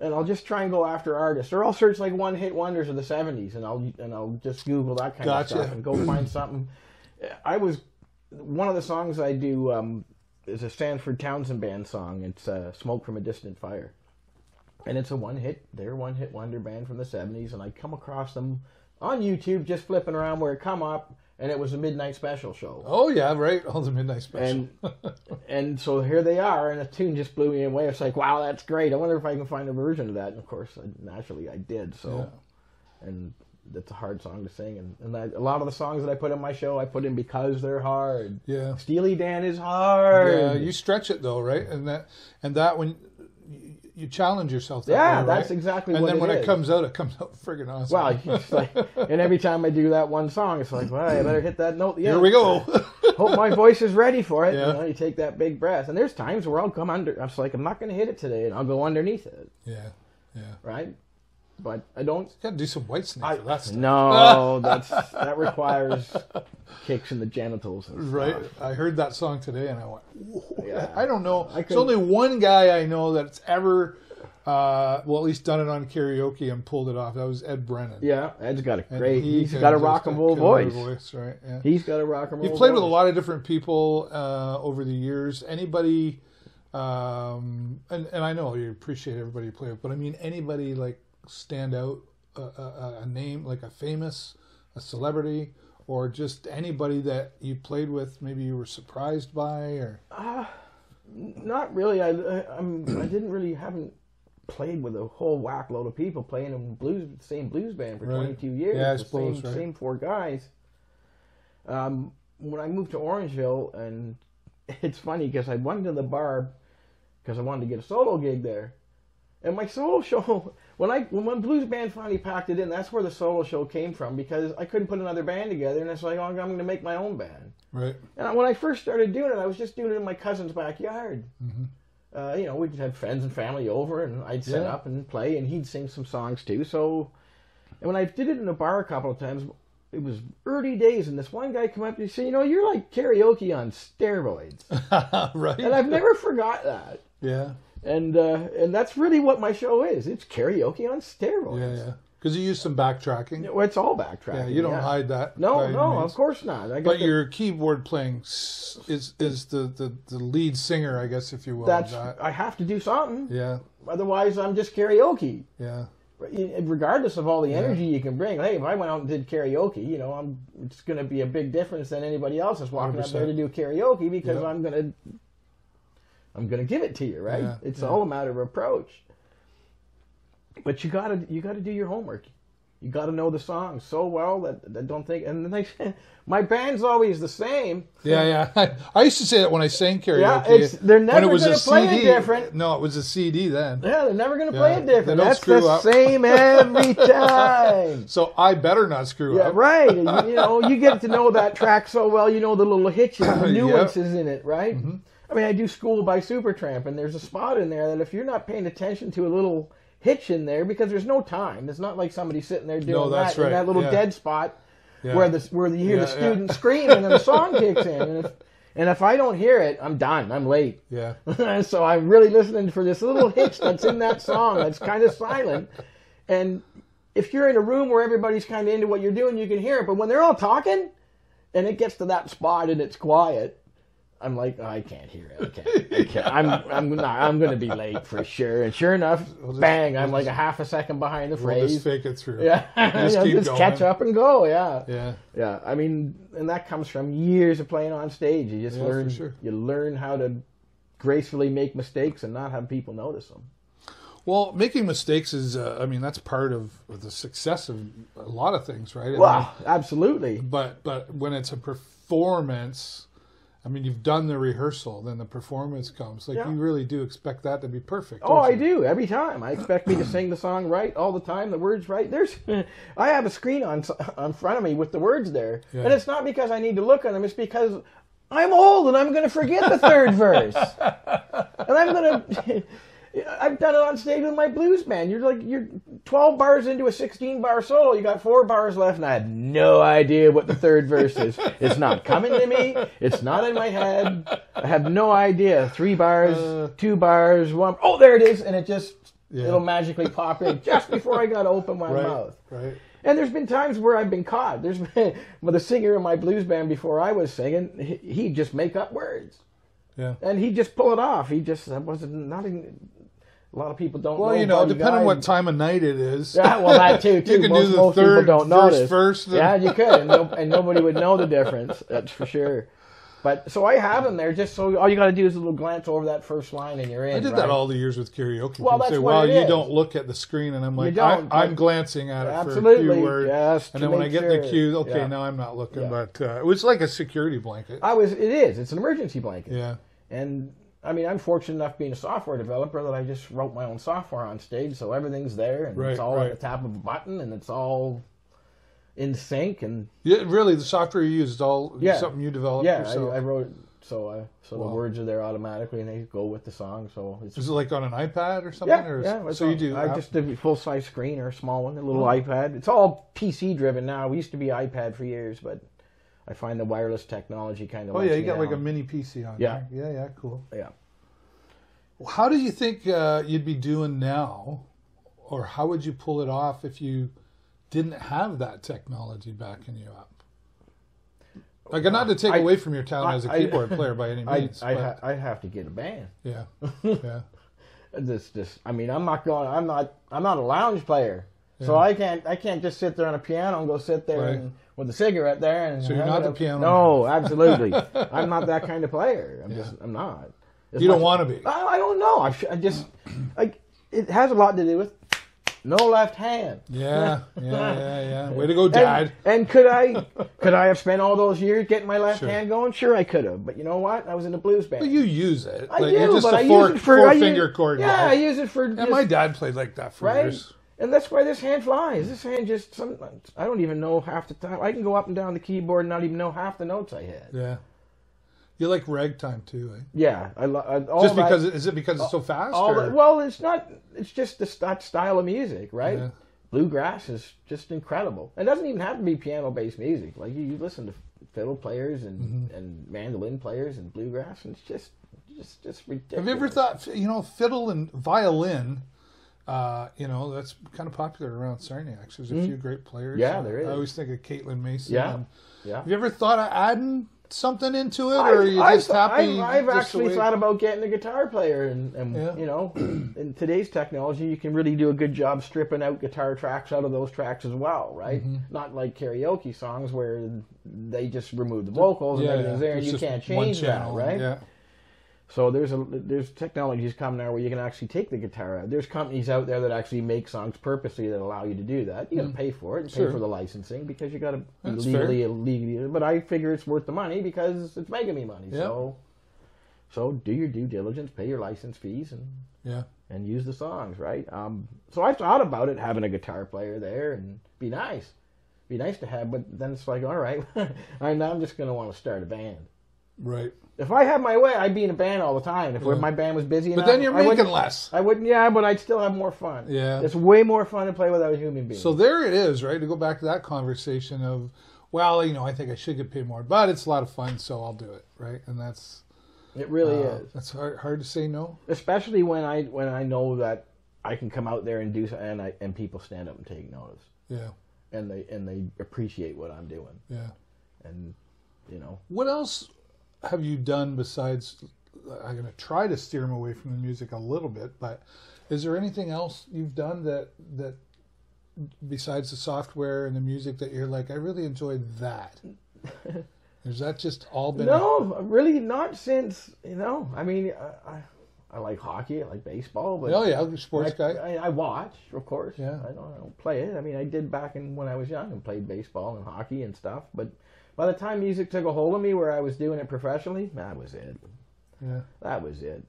and I'll just try and go after artists, or I'll search like one hit wonders of the '70s, and I'll and I'll just Google that kind Gotcha. of stuff and go find something. I was one of the songs I do um, is a Sanford Townsend band song. It's uh, "Smoke from a Distant Fire," and it's a one hit. They're one hit wonder band from the '70s, and I come across them on YouTube just flipping around where it come up, and it was a midnight special show. oh yeah, right. All the midnight special. And and so here they are, and the tune just blew me away. It's like, wow, that's great. I wonder if I can find a version of that. And of course, I, naturally, I did. So, and that's a hard song to sing. And, and I, a lot of the songs that I put in my show, I put in because they're hard. yeah. Steely Dan is hard. Yeah, you stretch it though, right? And that and that when you, challenge yourself. That Yeah, way, that's right? exactly And then it when it comes out, it comes out friggin' awesome. Wow, like, and every time I do that one song, it's like, well, I better hit that note. the here we go. Hope my voice is ready for it. Yeah. You know, you take that big breath, and there's times where I'll come under. I'm just like, I'm not going to hit it today, and I'll go underneath it, yeah, yeah. right? But I don't Got to do some Whitesnake I, for that stuff. no, that's that requires kicks in the genitals. And Right, stuff. I heard that song today, and I went. Yeah. I don't know. I There's could- only one guy I know that's ever, uh, well, at least done it on karaoke and pulled it off. That was Ed Brennan. Yeah, Ed's got a And great. he he's can got a rock and roll killer voice. right? Yeah. He's got a rock and roll. You've played with a lot of different people uh, over the years. Anybody, um, and and I know you appreciate everybody you play with, but I mean anybody like stand out a, a, a name like a famous, a celebrity, or just anybody that you played with. Maybe you were surprised by, or Not really. I I- I'm I didn't really haven't played with a whole whack load of people playing in blues the same blues band for Right. 22 years. Yeah, I suppose, same right. same four guys. Um, when I moved to Orangeville, and it's funny because I went to the bar because I wanted to get a solo gig there, and my solo show when I when my blues band finally packed it in, that's where the solo show came from because I couldn't put another band together, and it's like, oh, I'm going to make my own band. right? And when I first started doing it, I was just doing it in my cousin's backyard. Mm-hmm. Uh, you know, we'd have friends and family over, and I'd set Yeah. up and play, and he'd sing some songs too. So, and when I did it in a bar a couple of times, it was early days, and this one guy come up to me and say, "You know, you're like karaoke on steroids," right? and I've never forgot that. yeah, And uh, and that's really what my show is. It's karaoke on steroids. yeah. yeah. Because you use some backtracking. Well, it's all backtracking. Yeah, you don't yeah. hide that. No, no, of course not. I got But the- your keyboard playing is is the, the, the lead singer, I guess, if you will. that's that. I have to do something. Yeah, Otherwise, I'm just karaoke. yeah, regardless of all the energy you can bring. Hey, if I went out and did karaoke, you know, I'm it's going to be a big difference than anybody else is walking up there to do karaoke because Yeah. I'm going to I'm going to give it to you, right? Yeah, it's yeah. all a matter of approach. But you got to you got to do your homework. you got to know the song so well that, that don't think. And then they, my band's always the same. Yeah, yeah. I used to say that when I sang karaoke. Yeah, it's- they're never gonna a play it CD. different. No, it was a CD then. Yeah, they're never going to play it different. That's the up. same every time. So I better not screw Yeah, up. right. And, you know, you get to know that track so well. You know the little hitches, the Yep. nuances in it, right? Mm-hmm. I mean, I do School by Supertramp, and there's a spot in there that if you're not paying attention to a little hitch in there, because there's no time. It's not like somebody sitting there doing that's that in right, that little yeah. dead spot Yeah. where the where you hear Yeah, the student scream and then the song kicks in. And if, and if I don't hear it, I'm done. I'm late. Yeah. so I'm really listening for this little hitch that's in that song that's kind of silent. And if you're in a room where everybody's kind of into what you're doing, you can hear it. But when they're all talking and it gets to that spot and it's quiet, I'm like, oh, I can't hear it. I can't. I can't. I'm I'm not, I'm going to be late for sure. And sure enough, just- bang! I'm we'll like a half a second behind the We'll phrase. just fake it through. yeah, Just Yeah, keep just catch up and go. Yeah. Yeah. Yeah, I mean, and that comes from years of playing on stage. You just Yeah, learn, sure. you learn how to gracefully make mistakes and not have people notice them. Well, making mistakes is, uh, I mean, that's part of the success of a lot of things, right? I mean, absolutely. but but when it's a performance, I mean, you've done the rehearsal, then the performance comes. Like Yeah. you really do expect that to be perfect. Oh, I you? do every time. I expect me to sing the song right all the time, the words right. There's, I have a screen on on front of me with the words there, Yeah. and it's not because I need to look at them. It's because I'm old and I'm going to forget the third verse, and I'm going to. I've done it on stage with my blues band. You're like you're 12 bars into a 16 bar solo. You got four bars left, and I have no idea what the third verse is. It's not coming to me. It's not in my head. I have no idea. Three bars, Uh. two bars, one. Oh, there it is, and it just Yeah. it'll magically pop in just before I got to open my Right. mouth. Right. And there's been times where I've been caught. There's been with a singer in my blues band before I was singing. he- He'd just make up words, Yeah. and he'd just pull it off. He just that wasn't not. A lot of people don't. Well, know you know, depending on what time of night it is. Yeah, well, that too. too. You can most, do the most third people don't verse notice. first. Yeah, you could, and, no, and nobody would know the difference. That's for sure. But so I have them there, just so all you got to do is a little glance over that first line, and you're in. I did right? that all the years with karaoke. Well, People that's say, what "Well, it you is. don't look at the screen," and I'm like, I, I'm glancing at it for a few words, yes, and then when I get the sure. cue, okay, Yeah. now I'm not looking. Yeah. But uh, it was like a security blanket. I was. It is. It's an emergency blanket. yeah. And I mean, I'm fortunate enough being a software developer that I just wrote my own software on stage, so everything's there and Right, it's all right. at the tap of a button and it's all in sync and Yeah, really, the software you use is all Yeah. something you developed yeah, yourself. I, I wrote so I, so Wow. the words are there automatically and they go with the song. So it's is it like on an iPad or something? yeah, or is- yeah. so you do. I app- just did a full size screen or a small one, a little Oh. iPad. It's all PC driven now. We used to be iPad for years, but I find the wireless technology kind of. oh yeah, you got like a mini PC on Yeah. there. Yeah, yeah, cool. yeah. How do you think uh, you'd be doing now, or how would you pull it off if you didn't have that technology backing you up? Like, not to take I- away from your talent I- as a keyboard player by any means. I but- ha- I'd have to get a band. yeah, yeah, This, this. I mean, I'm not going. I'm not. I'm not a lounge player, so I can't. I can't just sit there on a piano and go sit there Right. and, with a cigarette there. And So you're not the piano No, absolutely. I'm not that kind of player. I'm Yeah. just. I'm not. You don't want to be. I, I don't know. I, sh- I just like. It has a lot to do with no left hand. Yeah, yeah, yeah, yeah. Way to go, Dad. And, and could I could I have spent all those years getting my left Sure. hand going? Sure, I could have. But you know what? I was in a blues band. But you use it. I like, do, just but a I four, use it for four I use- finger chord Yeah, guy. I use it for. And just- my dad played like that for right? years. And that's why this hand flies. This hand just some I don't even know half the time. I can go up and down the keyboard and not even know half the notes I hit. Yeah. You like ragtime too, eh? Yeah, I, love. Just that- because is it because it's so fast? all or? well, it's not. It's just the, that style of music, right? Yeah. Bluegrass is just incredible. It doesn't even have to be piano-based music. Like you, you listen to fiddle players and, Mm-hmm. and mandolin players and bluegrass, and it's just just just ridiculous. Have you ever thought, you know, fiddle and violin? Uh, you know, that's kind of popular around Sarniacs. There's a few great players. Yeah, there is. I always think of Caitlin Mason. Yeah. and- Yeah. Have you ever thought of adding something into it, or are you I've, just happy? I've, I've actually thought about getting a guitar player, and, and Yeah. you know, in today's technology, you can really do a good job stripping out guitar tracks out of those tracks as well, right? Mm-hmm. Not like karaoke songs where they just remove the vocals Yeah, and everything's yeah. there, and you can't change that, channel, right? Yeah. So there's a there's technologies coming out where you can actually take the guitar out. There's companies out there that actually make songs purposely that allow you to do that. You got to pay for it and Mm. Sure. pay for the licensing because you got to legally legally. But I figure it's worth the money because it's making me money. Yeah. So so do your due diligence, pay your license fees, and Yeah. and use the songs, right? Um, so I thought about it, having a guitar player there, and be nice, be nice to have. But then it's like, all right, I'm I'm just gonna want to start a band. Right. If I had my way, I'd be in a band all the time. If Yeah. my band was busy, But enough, then you're I making less. I wouldn't, yeah, but I'd still have more fun. Yeah. it's way more fun to play without a human being. So there it is, right? To go back to that conversation of, well, you know, I think I should get paid more, but it's a lot of fun, so I'll do it, right? And that's it really uh, is, That's hard, hard to say no. especially when I when I know that I can come out there and do so- and I and people stand up and take notice, Yeah, and they and they appreciate what I'm doing, yeah. and you know. What else have you done besides? I'm going to try to steer him away from the music a little bit, but is there anything else you've done that that besides the software and the music that you're like, I really enjoyed that? Is that just all been? No, really not since you know. I mean, I, I, I like hockey, I like baseball, but oh yeah, you're a sports I, guy. I, I watch, of course. Yeah. I don't, I don't play it. I mean, I did back in when I was young and played baseball and hockey and stuff. But by the time music took a hold of me, where I was doing it professionally, that was it. Yeah, That was it.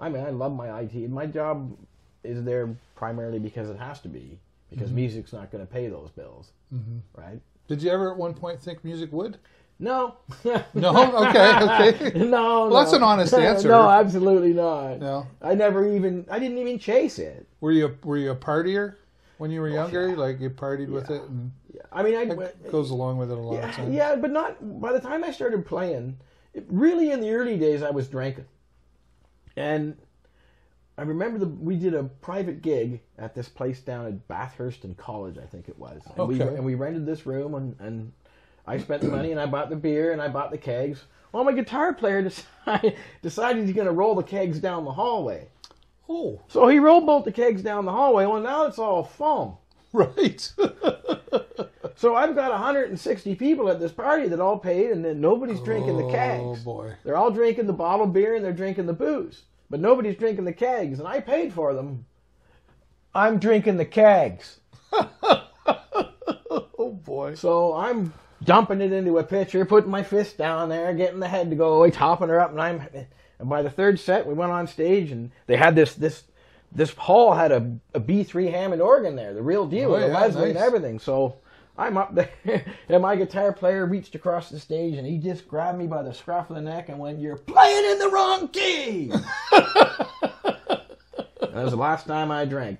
I mean, I love my IT. My job is there primarily because it has to be because Mm-hmm. music's not going to pay those bills, hmm right? Did you ever at one point think music would? No. No. Okay. Okay. no. Well, that's an honest answer. no, absolutely not. No. I never even. I didn't even chase it. Were you a, were you a partier when you were younger? Oh, yeah. Like you partied with it and I mean, I it goes along with it a lot of yeah, times. yeah, but not. By the time I started playing, it, really in the early days, I was drinking, and I remember the we did a private gig at this place down at Bathurst and college, I think it was, and we Okay. and we rented this room and and I spent the money and I bought the beer and I bought the kegs. Well, my guitar player decided decided he's going to roll the kegs down the hallway. Oh, So he rolled both the kegs down the hallway. Well, now it's all foam. right. So I've got 160 people at this party that all paid, and then nobody's drinking the Oh kegs. boy. They're all drinking the bottled beer and they're drinking the booze, but nobody's drinking the kegs, and I paid for them. I'm drinking the kegs, Oh boy. so I'm dumping it into a pitcher, putting my fist down there, getting the head to go away, topping her up, and I'm. And by the third set, we went on stage, and they had this this this hall had a, a B3 Hammond organ there, the real deal, Oh, with a yeah, Leslie and everything. So I'm up there, and my guitar player reached across the stage, and he just grabbed me by the scruff of the neck and went, "You're playing in the wrong key." that was the last time I drank.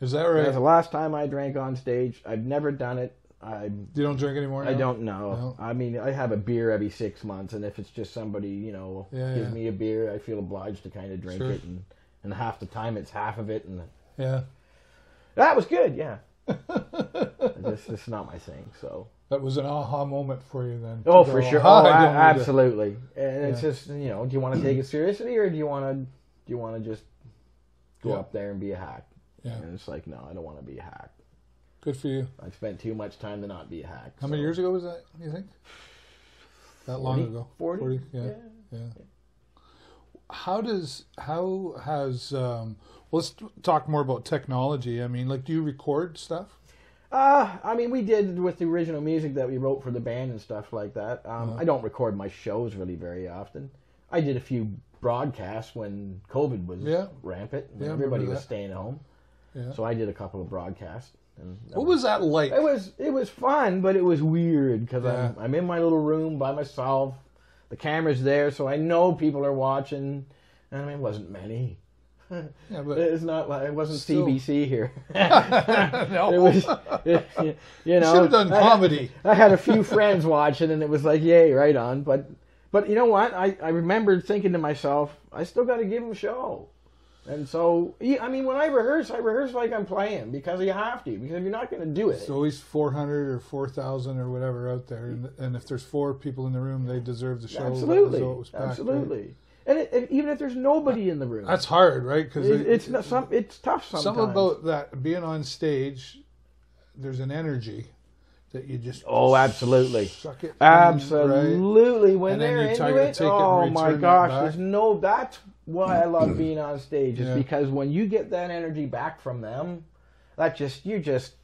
Is that right? That was the last time I drank on stage. I've never done it. I You don't drink anymore? I don't know. No. I mean, I have a beer every six months, and if it's just somebody, you know, Yeah, gives yeah. me a beer, I feel obliged to kind of drink Sure. it, and and half the time it's half of it, and Yeah. that was good. Yeah, this this is not my thing. So That was an aha moment for you then. oh, for go, sure. "Ah, Oh, I to-" absolutely. And it's Yeah. just you know, do you want to take it seriously, or do you want to do you want to just go Yeah. up there and be a hack? Yeah. And it's like, no, I don't want to be a hack. Good for you. I spent too much time to not be a hack. How many years ago was that? You think? That long ago. 40? Yeah. Yeah. Yeah. How does how has um let's talk more about technology. I mean, like do you record stuff? Uh, I mean, we did with the original music that we wrote for the band and stuff like that. Um, Uh-huh. I don't record my shows really very often. I did a few broadcasts when COVID was Yeah. rampant. Yeah, everybody was that. staying home, Yeah. so I did a couple of broadcasts. What was that like? it was it was fun, but it was weird because. I'm I'm in my little room by myself. The camera's there, so I know people are watching. And I mean, it wasn't many. Yeah, but It's not like it wasn't Still. CBC here. no. It was, you know, should have done I- comedy. I had a few friends watching, and it was like, yay, right on. But, but you know what? I I remembered thinking to myself, I still got to give him a show. And so, I mean, when I rehearse, I rehearse like I'm playing because you have to. Because if you're not going to do it, It's always 400 or 4,000 or whatever out there. And, and if there's four people in the room, they deserve the show. absolutely, So it was packed, right? Absolutely. And, it, and even if there's nobody in the room, That's hard, right? Because it, it's not some. It's tough sometimes. Something about that being on stage, there's an energy that you just Oh, absolutely. suck it, in, right? Absolutely. When And they're you try into to it, take it oh my gosh, there's no. That's why I love being on stage. Is Yeah. because when you get that energy back from them, that just you just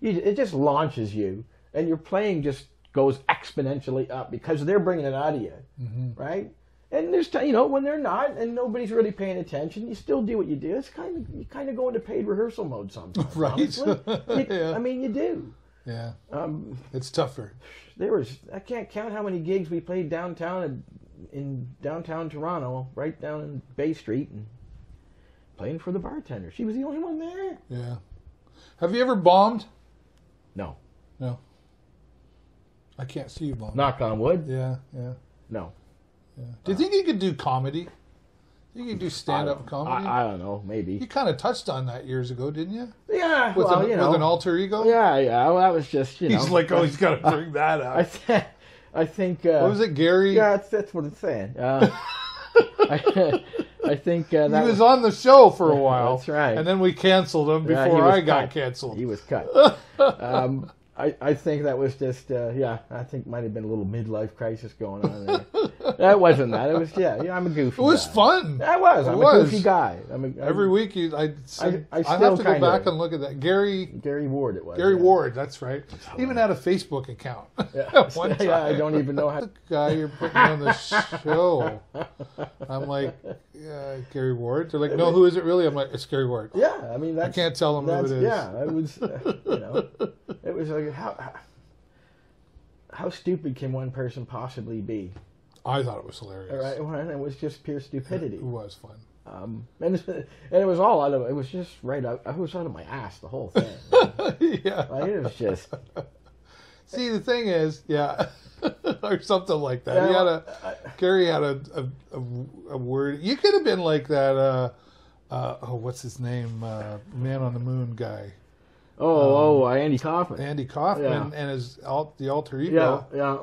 you, it just launches you, and your playing just goes exponentially up because they're bringing it out of you, Mm-hmm. right? And there's ti- you know when they're not and nobody's really paying attention, you still do what you do. It's kind of you kind of go into paid rehearsal mode sometimes. Right. You- Yeah. I mean, you do. Yeah, Um, it's tougher. there was I can't count how many gigs we played downtown in, in downtown Toronto, right down in Bay Street, and playing for the bartender. She was the only one there. Yeah. Have you ever bombed? No, No. I can't see you bomb. knock on wood. Yeah, yeah, No, yeah. Do you think he could do comedy? You could do stand-up comedy. I don't know, maybe. you kind of touched on that years ago, didn't you? Yeah, With, well, an, you know, with an alter ego. yeah, yeah. Well, that was just you know. He's like, oh, he's got to bring that up. I th- I think. Uh, what was it, Gary? Yeah, that's, that's what it's saying. Uh, I, I think uh, he that was on the show for a while. That's right. And then we canceled him before was I got canceled. He was cut. um, I, I think that was just uh, yeah. I think might have been a little midlife crisis going on there. that wasn't that. It was yeah. Yeah, I'm a goofy. It was guy. fun. That was. I'm It a was. goofy guy. I'm a, Every week, you, I, I- I I, still have to go back and look at that. Gary Gary Ward. It was. Gary yeah. Ward, that's right. Even had a Facebook account. Yeah. One time. yeah, I don't even know how. the guy you're putting on the show. I'm like, yeah, Gary Ward. They're like, no, who is it really? I'm like, it's Gary Ward. Yeah, I mean I can't tell them who it is. yeah. It was. Uh, you know, it was like how. how- How stupid can one person possibly be? I thought it was hilarious. All right, well, it was just pure stupidity. It was fun. Um, and, and it was all out of it was just right out. I was out of my ass the whole thing. yeah. like it was just See, the thing is, yeah, or something like that. Yeah, he had a Gary had a a, a, a word. You could have been like that. Uh, uh, oh, what's his name? Uh, Man on the Moon guy, oh oh Andy Kaufman. Andy Kaufman, Yeah. and his alt, the alter ego, yeah yeah.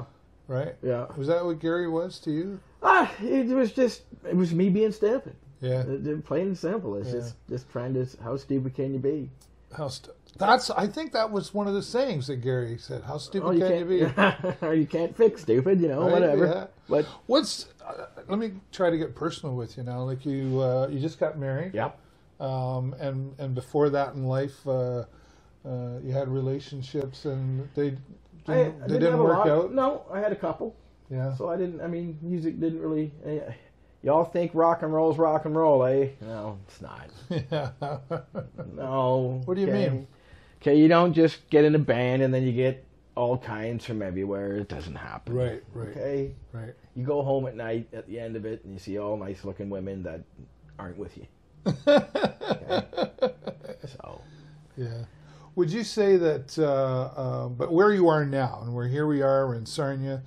right? yeah. Was that what Gary was to you? Ah, it was just it was me being stupid. Yeah. It- plain and simple. It's Yeah. just just trying to how stupid can you be? How st- that's I think that was one of the sayings that Gary said. How stupid Oh, you can you be? or you can't fix stupid. You know Right, whatever. yeah. But What's uh, let me try to get personal with you now. Like you, uh, you just got married, yep. um, and and before that in life, uh, uh, you had relationships, and they didn't, I, I they didn't didn't work out. No, I had a couple. Yeah, So I didn't. I mean, music didn't really. eh, y'all think rock and roll's rock and roll, eh? No, it's not. yeah. No. What do you okay. mean? Okay, you don't just get in a band and then you get all kinds from everywhere. It doesn't happen. right, right, Okay. right. You go home at night at the end of it and you see all nice looking women that aren't with you. So Yeah. Would you say that, uh, uh, but where you are now, and where here we are, we're in Sarnia,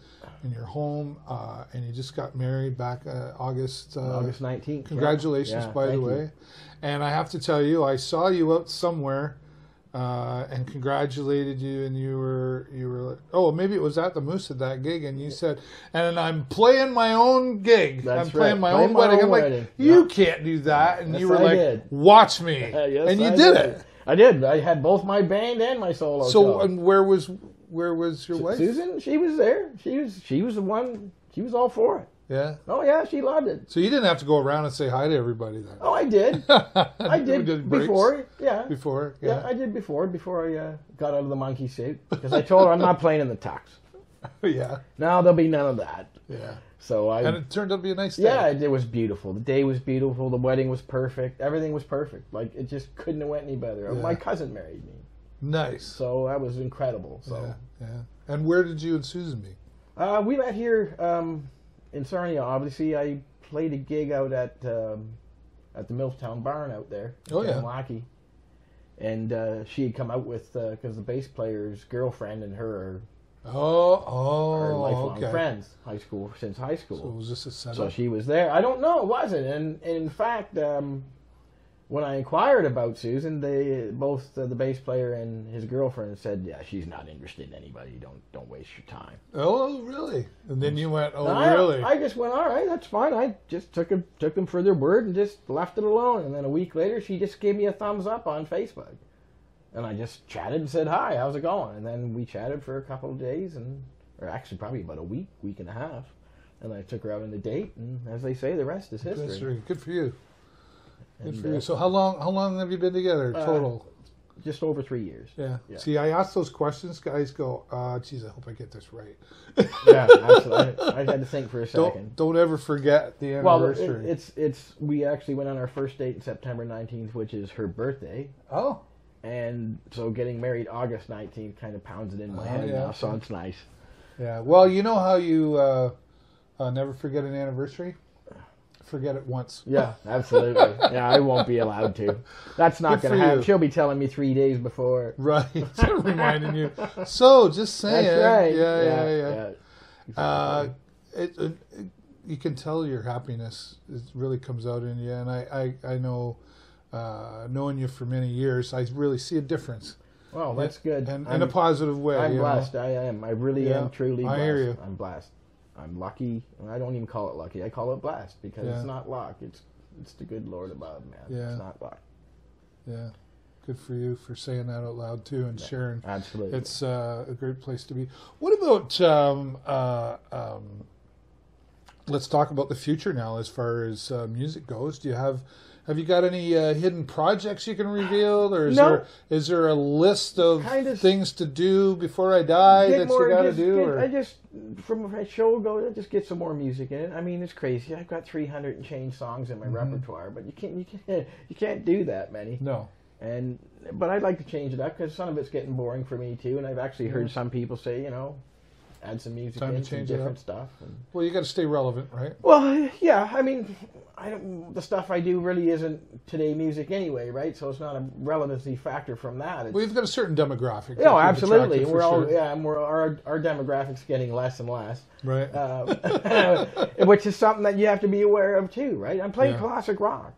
in your home, uh, and you just got married back uh, August. Uh, August nineteenth. Congratulations, by the way. And I have to tell you, I saw you out somewhere uh, and congratulated you, and you were you were like, oh, maybe it was at the Moose at that gig, and you said, and I'm playing my own gig. That's I'm playing right. my Playing own my wedding. own I'm like, wedding. you Yeah. can't do that, and Yes, you were I like, did. watch me, yes, and you I did it. I did. I had both my band and my solo. So, show. and where was where was your wife? Susan, she was there. She was she was the one. She was all for it. Yeah. Oh yeah, she loved it. So you didn't have to go around and say hi to everybody then. Oh, I did. I did breaks before. Yeah. Before, Yeah, yeah, I did before. Before I uh, got out of the monkey suit, because I told her I'm not playing in the tux. yeah, Now there'll be none of that. yeah. So I. And it turned out to be a nice day. yeah, it, it was beautiful. The day was beautiful. The wedding was perfect. Everything was perfect. Like it just couldn't have went any better. Yeah. My cousin married me, Nice. so that was incredible. So Yeah, yeah. And where did you and Susan meet? uh, we met here um, in Sarnia. Obviously, I played a gig out at um, at the Milltown Barn out there. Oh, yeah. Wacky. And uh, she had come out with because the bass player's girlfriend and her are, Oh, are oh, lifelong okay. friends, high school since high school. So was this a setup? So she was there. I don't know, it wasn't. And, and in fact, um, when I inquired about Susan, they both uh, the bass player and his girlfriend said, "Yeah, she's not interested in anybody. Don't don't waste your time." oh, really? And then you went, oh, I, really? I just went, "All right, that's fine." I just took them took them for their word and just left it alone. And then a week later, she just gave me a thumbs up on Facebook. And I just chatted and said hi, how's it going? And then we chatted for a couple of days, and or actually probably about a week, week and a half. And I took her out on a date, and as they say, the rest is history. History. Good for you. Good And, for uh, you. So how long how long have you been together Uh, total? Just over three years. yeah. yeah. See, I ask those questions. Guys go, uh, geez, I hope I get this right. yeah, absolutely. I, I had to think for a second. Don't don't ever forget the Well, it, anniversary. it's it's we actually went on our first date in September 19th, which is her birthday, oh, and so getting married August 19th kind of pounds it in my Oh, head yeah. now, so it's nice. yeah. Well, you know how you uh, uh, never forget an anniversary? Forget it once. Yeah, absolutely. yeah, I won't be allowed to. That's not going to happen. you. She'll be telling me three days before. Right. Reminding you. So, just saying. That's right. Yeah, yeah, yeah. yeah. Uh, it, it, it- you can tell your happiness it really comes out in you, and I, I, I know, uh, knowing you for many years, I really see a difference, well, that's good. and in a positive way. I'm you know. blessed. I am. I really Yeah, am truly I blessed. hear you. I'm blessed. I'm lucky. I don't even call it lucky. I call it blessed because Yeah. it's not luck. It's it's the good Lord above, man. Yeah. It's not luck. Yeah, good for you for saying that out loud too and sharing. Absolutely. It's uh, a great place to be. What about? Um, uh, um, let's talk about the future now, as far as uh, music goes. Do you have? Have you got any uh, hidden projects you can reveal, or is No. there is there a list of Kind of- things to do before I die that more- you got to do? get-? I just from my show go I just get some more music in it. I mean, it's crazy. I've got 300 and change songs in my Mm-hmm. repertoire, but you can't you can't you can't do that many. no. And but I'd like to change it up because some of it's getting boring for me too. And I've actually heard some people say, you know, add some music Time to in, some change it different stuff. And, Well, you got to stay relevant, right? well, yeah. I mean, I don't. The stuff I do really isn't today music anyway, right? So it's not a relevancy factor from that. It's, Well, you've got a certain demographic. no, absolutely. We're all sure. yeah. And we're our our demographics getting less and less. right. uh, which is something that you have to be aware of too, right? I'm playing Yeah. classic rock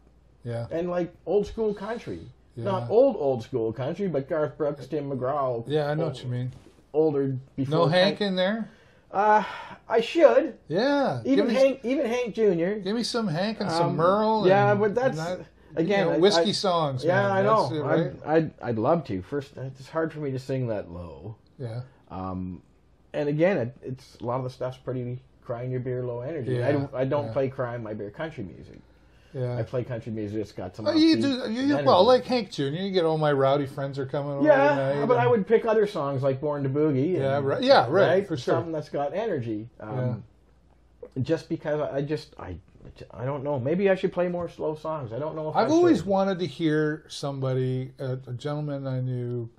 yeah, and like old school country, Yeah. not old old school country, but Garth Brooks, Tim McGraw. yeah. I know old- what you mean. Older before No Hank in there. Uh, I should Yeah, even give me, Hank, even Hank Jr. give me some Hank and some Um, Merle. yeah, but that's and that- again you know, whiskey I- songs. Yeah, man. I know. it, right? I'd, I'd I'd love to. First, it's hard for me to sing that low. yeah, Um, and again, it, it's a lot of the stuff's pretty crying your beer low energy. I Yeah, don't, I don't yeah. play crying my beer country music. I play country music It's got some. Oh, you do. You, you, well, like Hank Jr. You get all my rowdy friends are coming over Yeah, but I would pick other songs like "Born to Boogie." and- Yeah, right- yeah, right, for sure. Something that's got energy. Um, Just because I just I I don't know. Maybe I should play more slow songs. I don't know if I've I always wanted to hear somebody, a, a gentleman I knew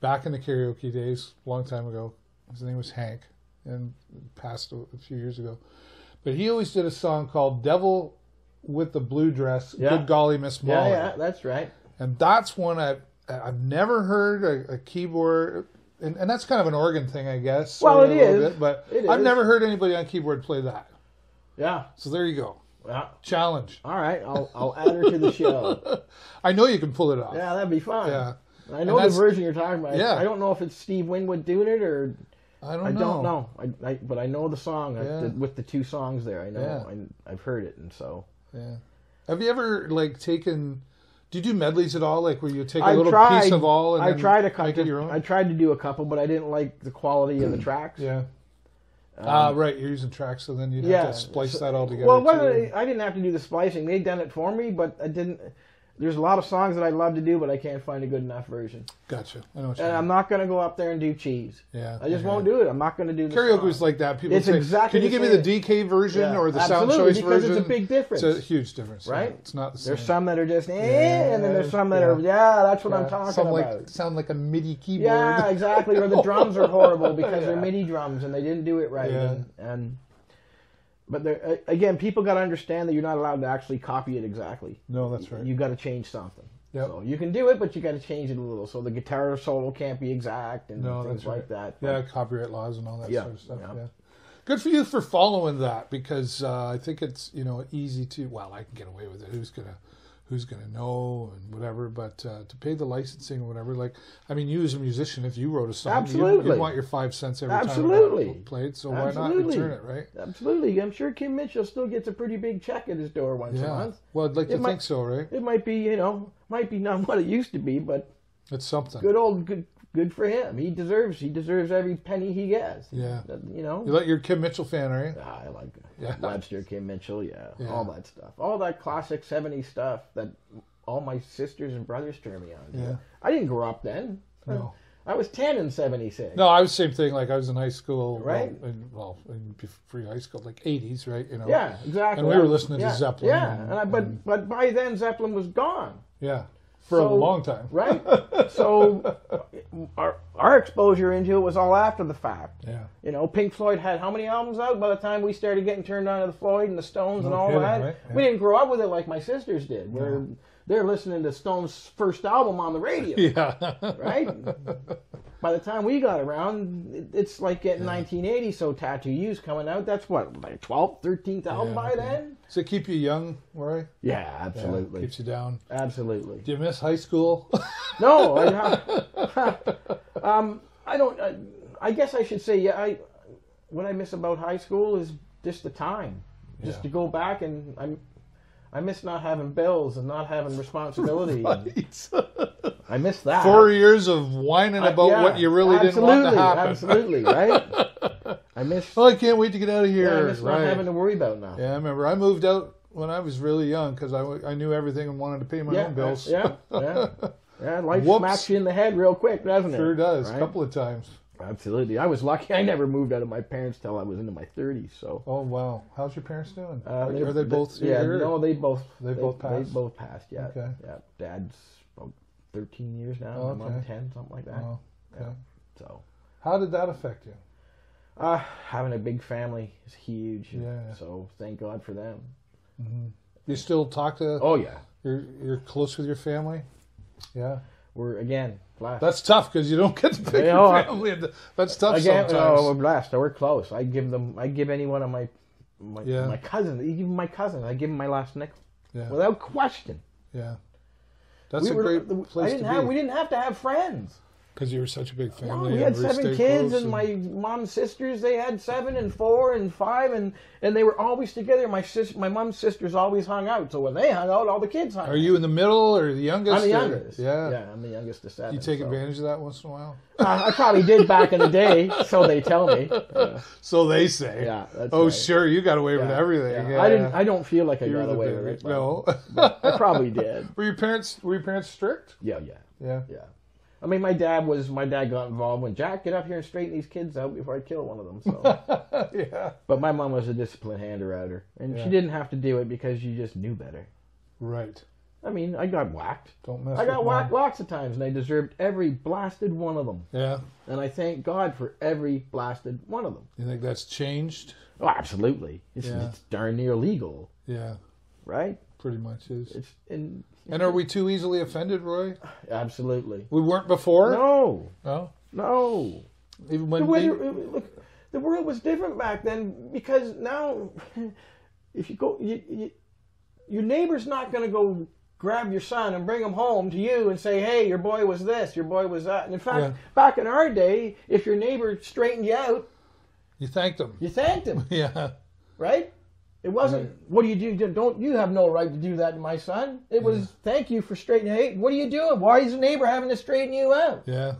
back in the karaoke days, a long time ago. His name was Hank, and passed a, a few years ago. But he always did a song called "Devil with the Blue Dress." Yeah. Good golly, Miss Molly. yeah, yeah, that's right. and that's one I've I've never heard a, a keyboard, and, and that's kind of an organ thing, I guess. Well, it a is. bit, but It I've never heard anybody on keyboard play that. Yeah. So there you go, Yeah. challenge. All right, I'll I'll add her to the show. I know you can pull it off. Yeah, that'd be fun. Yeah. I know the version you're talking about. Yeah. I don't know if it's Steve Winwood doing it or I don't know. I know. don't know. I, I but I know the song Yeah. the- with the two songs there. I know. Yeah. I, I've heard it, and so Yeah. Have you ever like taken? Do you do medleys at all? Like where you take a I little tried. piece of all and I tried a make couple. it your own? I tried to do a couple, but I didn't like the quality of the tracks. yeah. Um, Ah, right. You're using tracks, so then you'd have yeah, to splice so- that all together. Well, I didn't have to do the splicing. They'd done it for me, but I didn't. There's a lot of songs that I'd love to do, but I can't find a good enough version. Gotcha. I know And. I'm not going to go up there and do cheese. yeah. I just won't do it. I'm not going to do the Karaoke was like that. People It's say, exactly "Can you the give me the. DK version Yeah, or the sound absolutely, choice because version?" it's a big difference. It's a huge difference, yeah. Right? It's not the same. There's some that are just eh, and then there's some that are yeah. That's what I'm talking some about. like sound like a MIDI keyboard. Yeah, exactly. Or the drums are horrible because they're MIDI drums and they didn't do it right. Yeah. And, and but there again, people got to understand that you're not allowed to actually copy it exactly. No, that's right. You got to change something. Yep. So you can do it, but you got to change it a little. So the guitar solo can't be exact and No, things like that. yeah, copyright laws and all that Yeah, sort of stuff. Yeah. yeah. Good for you for following that because uh, I think it's you know easy to well I can get away with it. Who's gonna who's gonna know and whatever, but uh, to pay the licensing or whatever, like I mean, you as a musician, if you wrote a song, you, Absolutely. you want your five cents every Absolutely. time it's played. So why Absolutely. not return it, right? Absolutely. I'm sure Kim Mitchell still gets a pretty big check at his door once a month. Well, I'd like It to might- think so, right? It might be, you know, might be not what it used to be, but It's something. Good old good good for him. He deserves he deserves every penny he gets. Yeah. You know. You like your Kim Mitchell fan, are you? Ah, I like Yeah. Webster, Kim Mitchell, yeah, Yeah. all that stuff, all that classic '70s stuff that all my sisters and brothers turned me on. to. Yeah. I didn't grow up then. No. I was ten in '76. No, I was the same thing. Like I was in high school, Right. Well, in, well, in pre high school, like '80s, right? You know. Yeah, exactly. And we were listening to. Zeppelin Yeah, and- and I, but and- but by then Zeppelin was gone. Yeah. For a long time. right? so our, our exposure into it was all after the fact. Yeah. You know, Pink Floyd had how many albums out by the time we started getting turned on to the Floyd and the Stones and all kidding, that? right? We didn't grow up with it like my sisters did. Where they're listening to Stones' first album on the radio, Yeah. right? by the time we got around, it's like getting 1980. So Tattoo You's coming out. That's what, like 12th, 13th album Yeah, by yeah. then? Does it keep you young? Yeah, Yeah, absolutely. keeps you down. Absolutely. Do you miss high school? No, I, um, I don't. I, I guess I should say, yeah. I what I miss about high school is just the time, just Yeah. to go back and I'm. I miss not having bills and not having responsibility. right. I miss that. Four years of whining about yeah, what you really didn't want to happen. Absolutely, right? I miss. Well, I can't wait to get out of here. yeah, I miss right. not having to worry about now. Yeah, I remember I moved out when I was really young because I, I knew everything and wanted to pay my yeah, own bills. yeah, yeah. Yeah, life Whoops. smacks you in the head real quick, doesn't it? Sure does. A Right? couple of times. Absolutely. I was lucky. I never moved out of my parents till I was into my 30s. So Oh wow, how's your parents doing? Uh, are, they're- are they both Yeah, here? no, they both. They both They both passed. Yeah. Okay. Yeah. Dad's about thirteen years now. Oh, okay. ten, something like that. Oh, okay. So, How did that affect you? uh, having a big family is huge. Yeah. So thank God for them. You still talk to? Oh yeah, You're you're close with your family. Yeah, we're again blessed. that's tough because you don't get to pick your I- family. That's tough again, oh, sometimes. oh, we're blessed. We're close. I give them. I give any one of my my, Yeah. my cousins. Even my cousins. I give them my last nickel yeah, without question. yeah. That's We a were- great place I didn't have. We be did didn't have to have friends. Because you were such a big No, family. we had seven kids, close and my mom's sisters. They had seven and four and five, and and they were always together. My sis, my mom's sisters always hung out. So when they hung out, all the kids hung. Out. Are out. you in the middle or the youngest? I'm the or- youngest. Yeah. yeah, I'm the youngest of seven. You take so. advantage of that once in a while. Uh, I probably did back in the day, so they tell me. Uh, So they say. yeah, Oh, right. sure, you got away with everything. yeah. Yeah. I didn't. I don't feel like I You were got away with it. No. I probably did. were your parents? Were your parents strict? Yeah, yeah, Yeah. yeah. I mean, my dad was. My dad got involved when Jack get up here and straighten these kids out before I kill one of them. So. yeah. But my mom was a disciplined hander outer, and Yeah. she didn't have to do it because she just knew better. Right. I mean, I got whacked. Don't mess. I got whacked mom. lots of times, and I deserved every blasted one of them. Yeah. And I thank God for every blasted one of them. You think that's changed? Oh, absolutely. It's, Yeah. it's darn near legal, Yeah. right? Pretty much is. It's in And are we too easily offended, Roy? absolutely. We weren't before. No, No. no. Even The, when weather, we, look, the world was different back then because now, if you go, you, you, your neighbor's not going to go grab your son and bring him home to you and say, "Hey, your boy was this, your boy was that." And in fact, Yeah. back in our day, if your neighbor straightened you out, you thanked them. you thanked him, Yeah. right? It wasn't, "What do you do? Don't you have no right to do that to my son?" It was, "Thank you for straightening. Hey, what are you doing? Why is the neighbor having to straighten you out?" Yeah.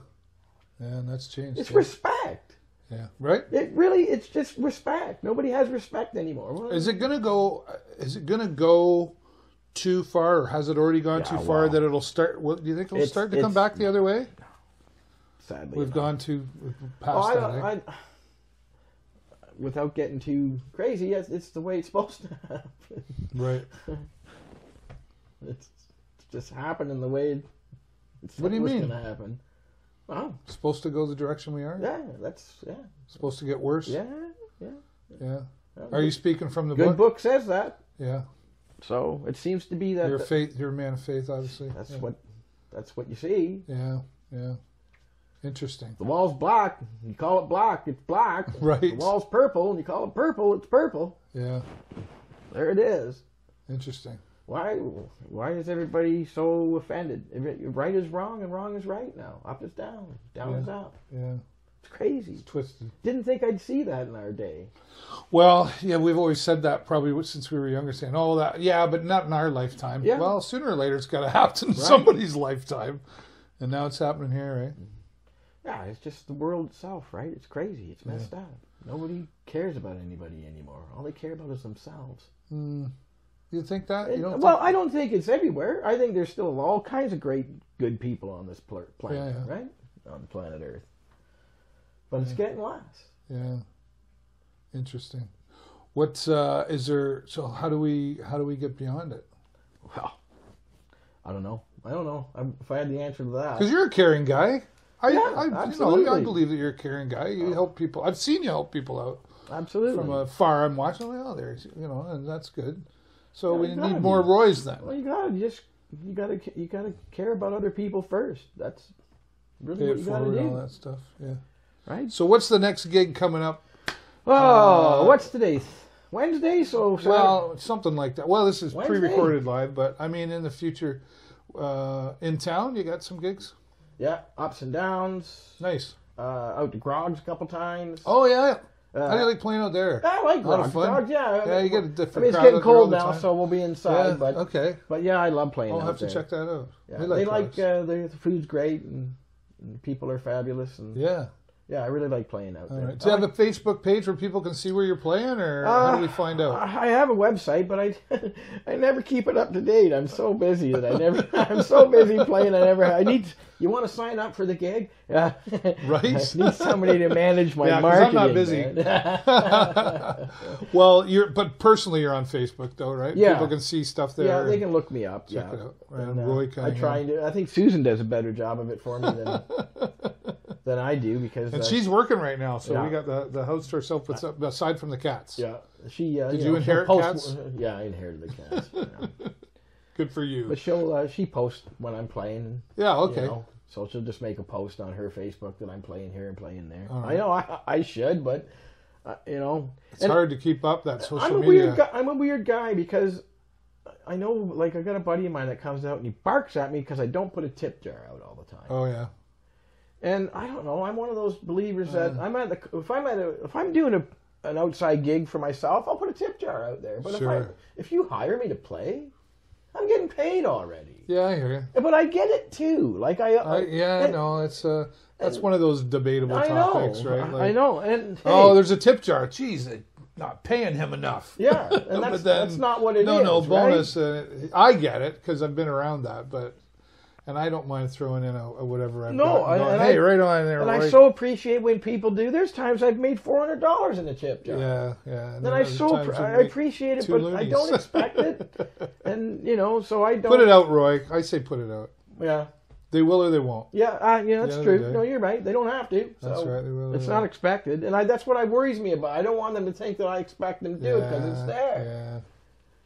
Yeah, and that's changed. It's yeah. respect. yeah. Right. It really, it's just respect. Nobody has respect anymore. Is it gonna go? Is it gonna go too far, or has it already gone Yeah, too far well. that it'll start? What do you think it'll start to come back the other way? Sadly, We've gone too past Oh, that. I, without getting too crazy, it's, it's the way it's supposed to happen. Right. It's, it's just happening the way it's What do you mean? Gonna happen. Oh, Supposed to go the direction we are. yeah, that's yeah, Supposed to get worse. yeah, yeah. Yeah. yeah. Are you speaking from the Good book? book says that, Yeah. so it seems to be that You're the- faith. You're a man of faith, obviously. that's yeah. what that's what you see. Yeah. Yeah. Interesting. The wall's black. You call it black, it's black. Right. The wall's purple, and you call it purple, it's purple. Yeah. There it is. Interesting. Why? Why is everybody so offended? Right is wrong and wrong is right now. Up is down, down is up. Yeah. It's crazy. Twisted. Didn't think I'd see that in our day. Well, yeah, we've always said that probably since we were younger, saying, "Oh, that, yeah, but not in our lifetime." Yeah. Well, sooner or later, it's got to happen in somebody's lifetime. And now it's happening here, right? Mm-hmm. Yeah, it's just the world itself, right? It's crazy. It's messed up. Nobody cares about anybody anymore. All they care about is themselves. Mm. You think that? You don't well, think- I don't think it's everywhere. I think there's still all kinds of great, good people on this planet, Yeah, yeah. right? On planet Earth. But it's getting less. Yeah. Interesting. What's uh is there so how do we how do we get beyond it? Well, I don't know. I don't know. I, if I had the answer to that, Because you're a caring guy. I, Yeah, I you know, I believe that you're a caring guy. You help people. I've seen you help people out absolutely. from afar. I'm watching. Oh, there's you know, and that's good. So Yeah, we need more. Roys then. well, you gotta just you gotta you gotta care about other people first. That's really Pay what you gotta forward, all that stuff. Yeah. right? So what's the next gig coming up? Oh, Uh, what's today? Wednesday. So Saturday- Well, something like that. Well, this is Wednesday. pre-recorded live, but I mean, in the future, uh, in town, you got some gigs. Yeah, ups and downs. Nice. Uh, out to Grogs a couple times. Oh yeah. Uh, How do you like playing out there? I like Grogs. Grogs, yeah. Yeah, you get a I different. mean, it's getting there cold now, so we'll be inside. yeah. But okay. but yeah, I love playing. I'll out have to check that out. Yeah, They they like like uh, the, the food's great and, and people are fabulous and yeah. Yeah. I really like playing out All there. right. Do you have a Facebook page where people can see where you're playing, or how do we find out? I have a website, but I I never keep it up to date. I'm so busy that I never. I'm so busy playing. I never. I need. You want to sign up for the gig? Yeah. Right. I need somebody to manage my Yeah, marketing. I'm not busy. well, you're but personally you're on Facebook though, right? Yeah. People can see stuff there. yeah, they can look me up. Check yeah. it out. And, uh, Roy I try and do. I think Susan does a better job of it for me than than I do because And uh, she's working right now, so Yeah. we got the, the house to ourselves with some- aside from the cats. yeah. She uh, Did you, you know, inherit post, cats? Yeah, I inherited the cats. yeah. Good for you. But she'll uh, she posts when I'm playing. yeah, okay. You know, so she'll just make a post on her Facebook that I'm playing here and playing there. All I know I, I should, but uh, you know, It's and hard to keep up that social I'm a media. weird guy. I'm a weird guy because I know, like, I got a buddy of mine that comes out and he barks at me because I don't put a tip jar out all the time. Oh yeah. And I don't know. I'm one of those believers that Uh. I'm at the if I'm at a if I'm doing a an outside gig for myself, I'll put a tip jar out there. But if I if you hire me to play, I'm getting paid already. Yeah, I hear you. But I get it too. Like I, I, yeah, and- no, it's uh, that's one of those debatable I know. topics, right? I know. And Oh, there's a tip jar. Jeez, not paying him enough. yeah, and that's then- that's not what it is. no, no right? bonus. Uh, I get it because I've been around that, but and I don't mind throwing in a, a whatever I've No, got. And hey, I- right on there. And I so appreciate when people do. There's times I've made four hundred dollars in a chip jar. yeah, yeah. And I so I appreciate it, but I don't expect it. And you know, so I don't. Put it out, Roy. I say put it out. Yeah, They will or they won't. yeah, uh, yeah. That's The true. day. No, you're right. They don't have to. That's right. They will. It's not expected, and I, that's what I worries me about. I don't want them to think that I expect them to do it because it's there. Yeah.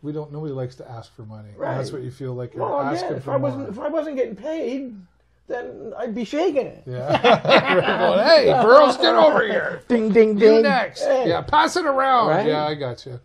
We don't. Nobody likes to ask for money. Right. That's what you feel like you're Well, asking again, if for I wasn't more. if I wasn't getting paid, then I'd be shaking it. Yeah. Going, hey, girls, get over here. Ding, ding, You ding. next. Hey. Yeah, pass it around. Right? Yeah, I got you.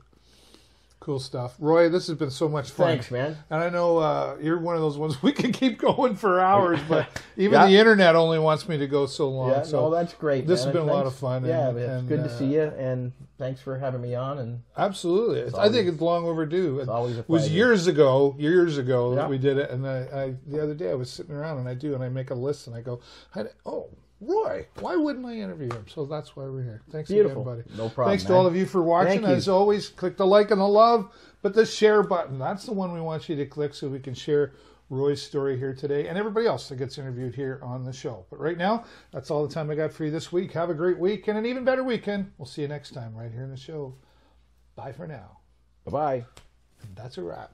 Cool stuff. Roy, this has been so much fun. Thanks, man. And I know uh, you're one of those ones we can keep going for hours, but even Yeah. the internet only wants me to go so long. Yeah, so no, that's great. this man. has been a lot of fun, Yeah, and- it's and, good to uh, see you, and thanks for having me on. And absolutely, I think it's long overdue. It always a was years ago, years ago Yeah. that we did it. And I, I, the other day I was sitting around and I do, and I make a list and I go, oh, Roy, why wouldn't I interview him? So that's why we're here. Thanks Beautiful. again, buddy. No problem, Thanks to all of you for watching. You. As always, click the like and the love, but the share button, that's the one we want you to click so we can share Roy's story here today and everybody else that gets interviewed here on the show. But right now, that's all the time I got for you this week. Have a great week and an even better weekend. We'll see you next time right here in the show. Bye for now. bye bye. That's a wrap.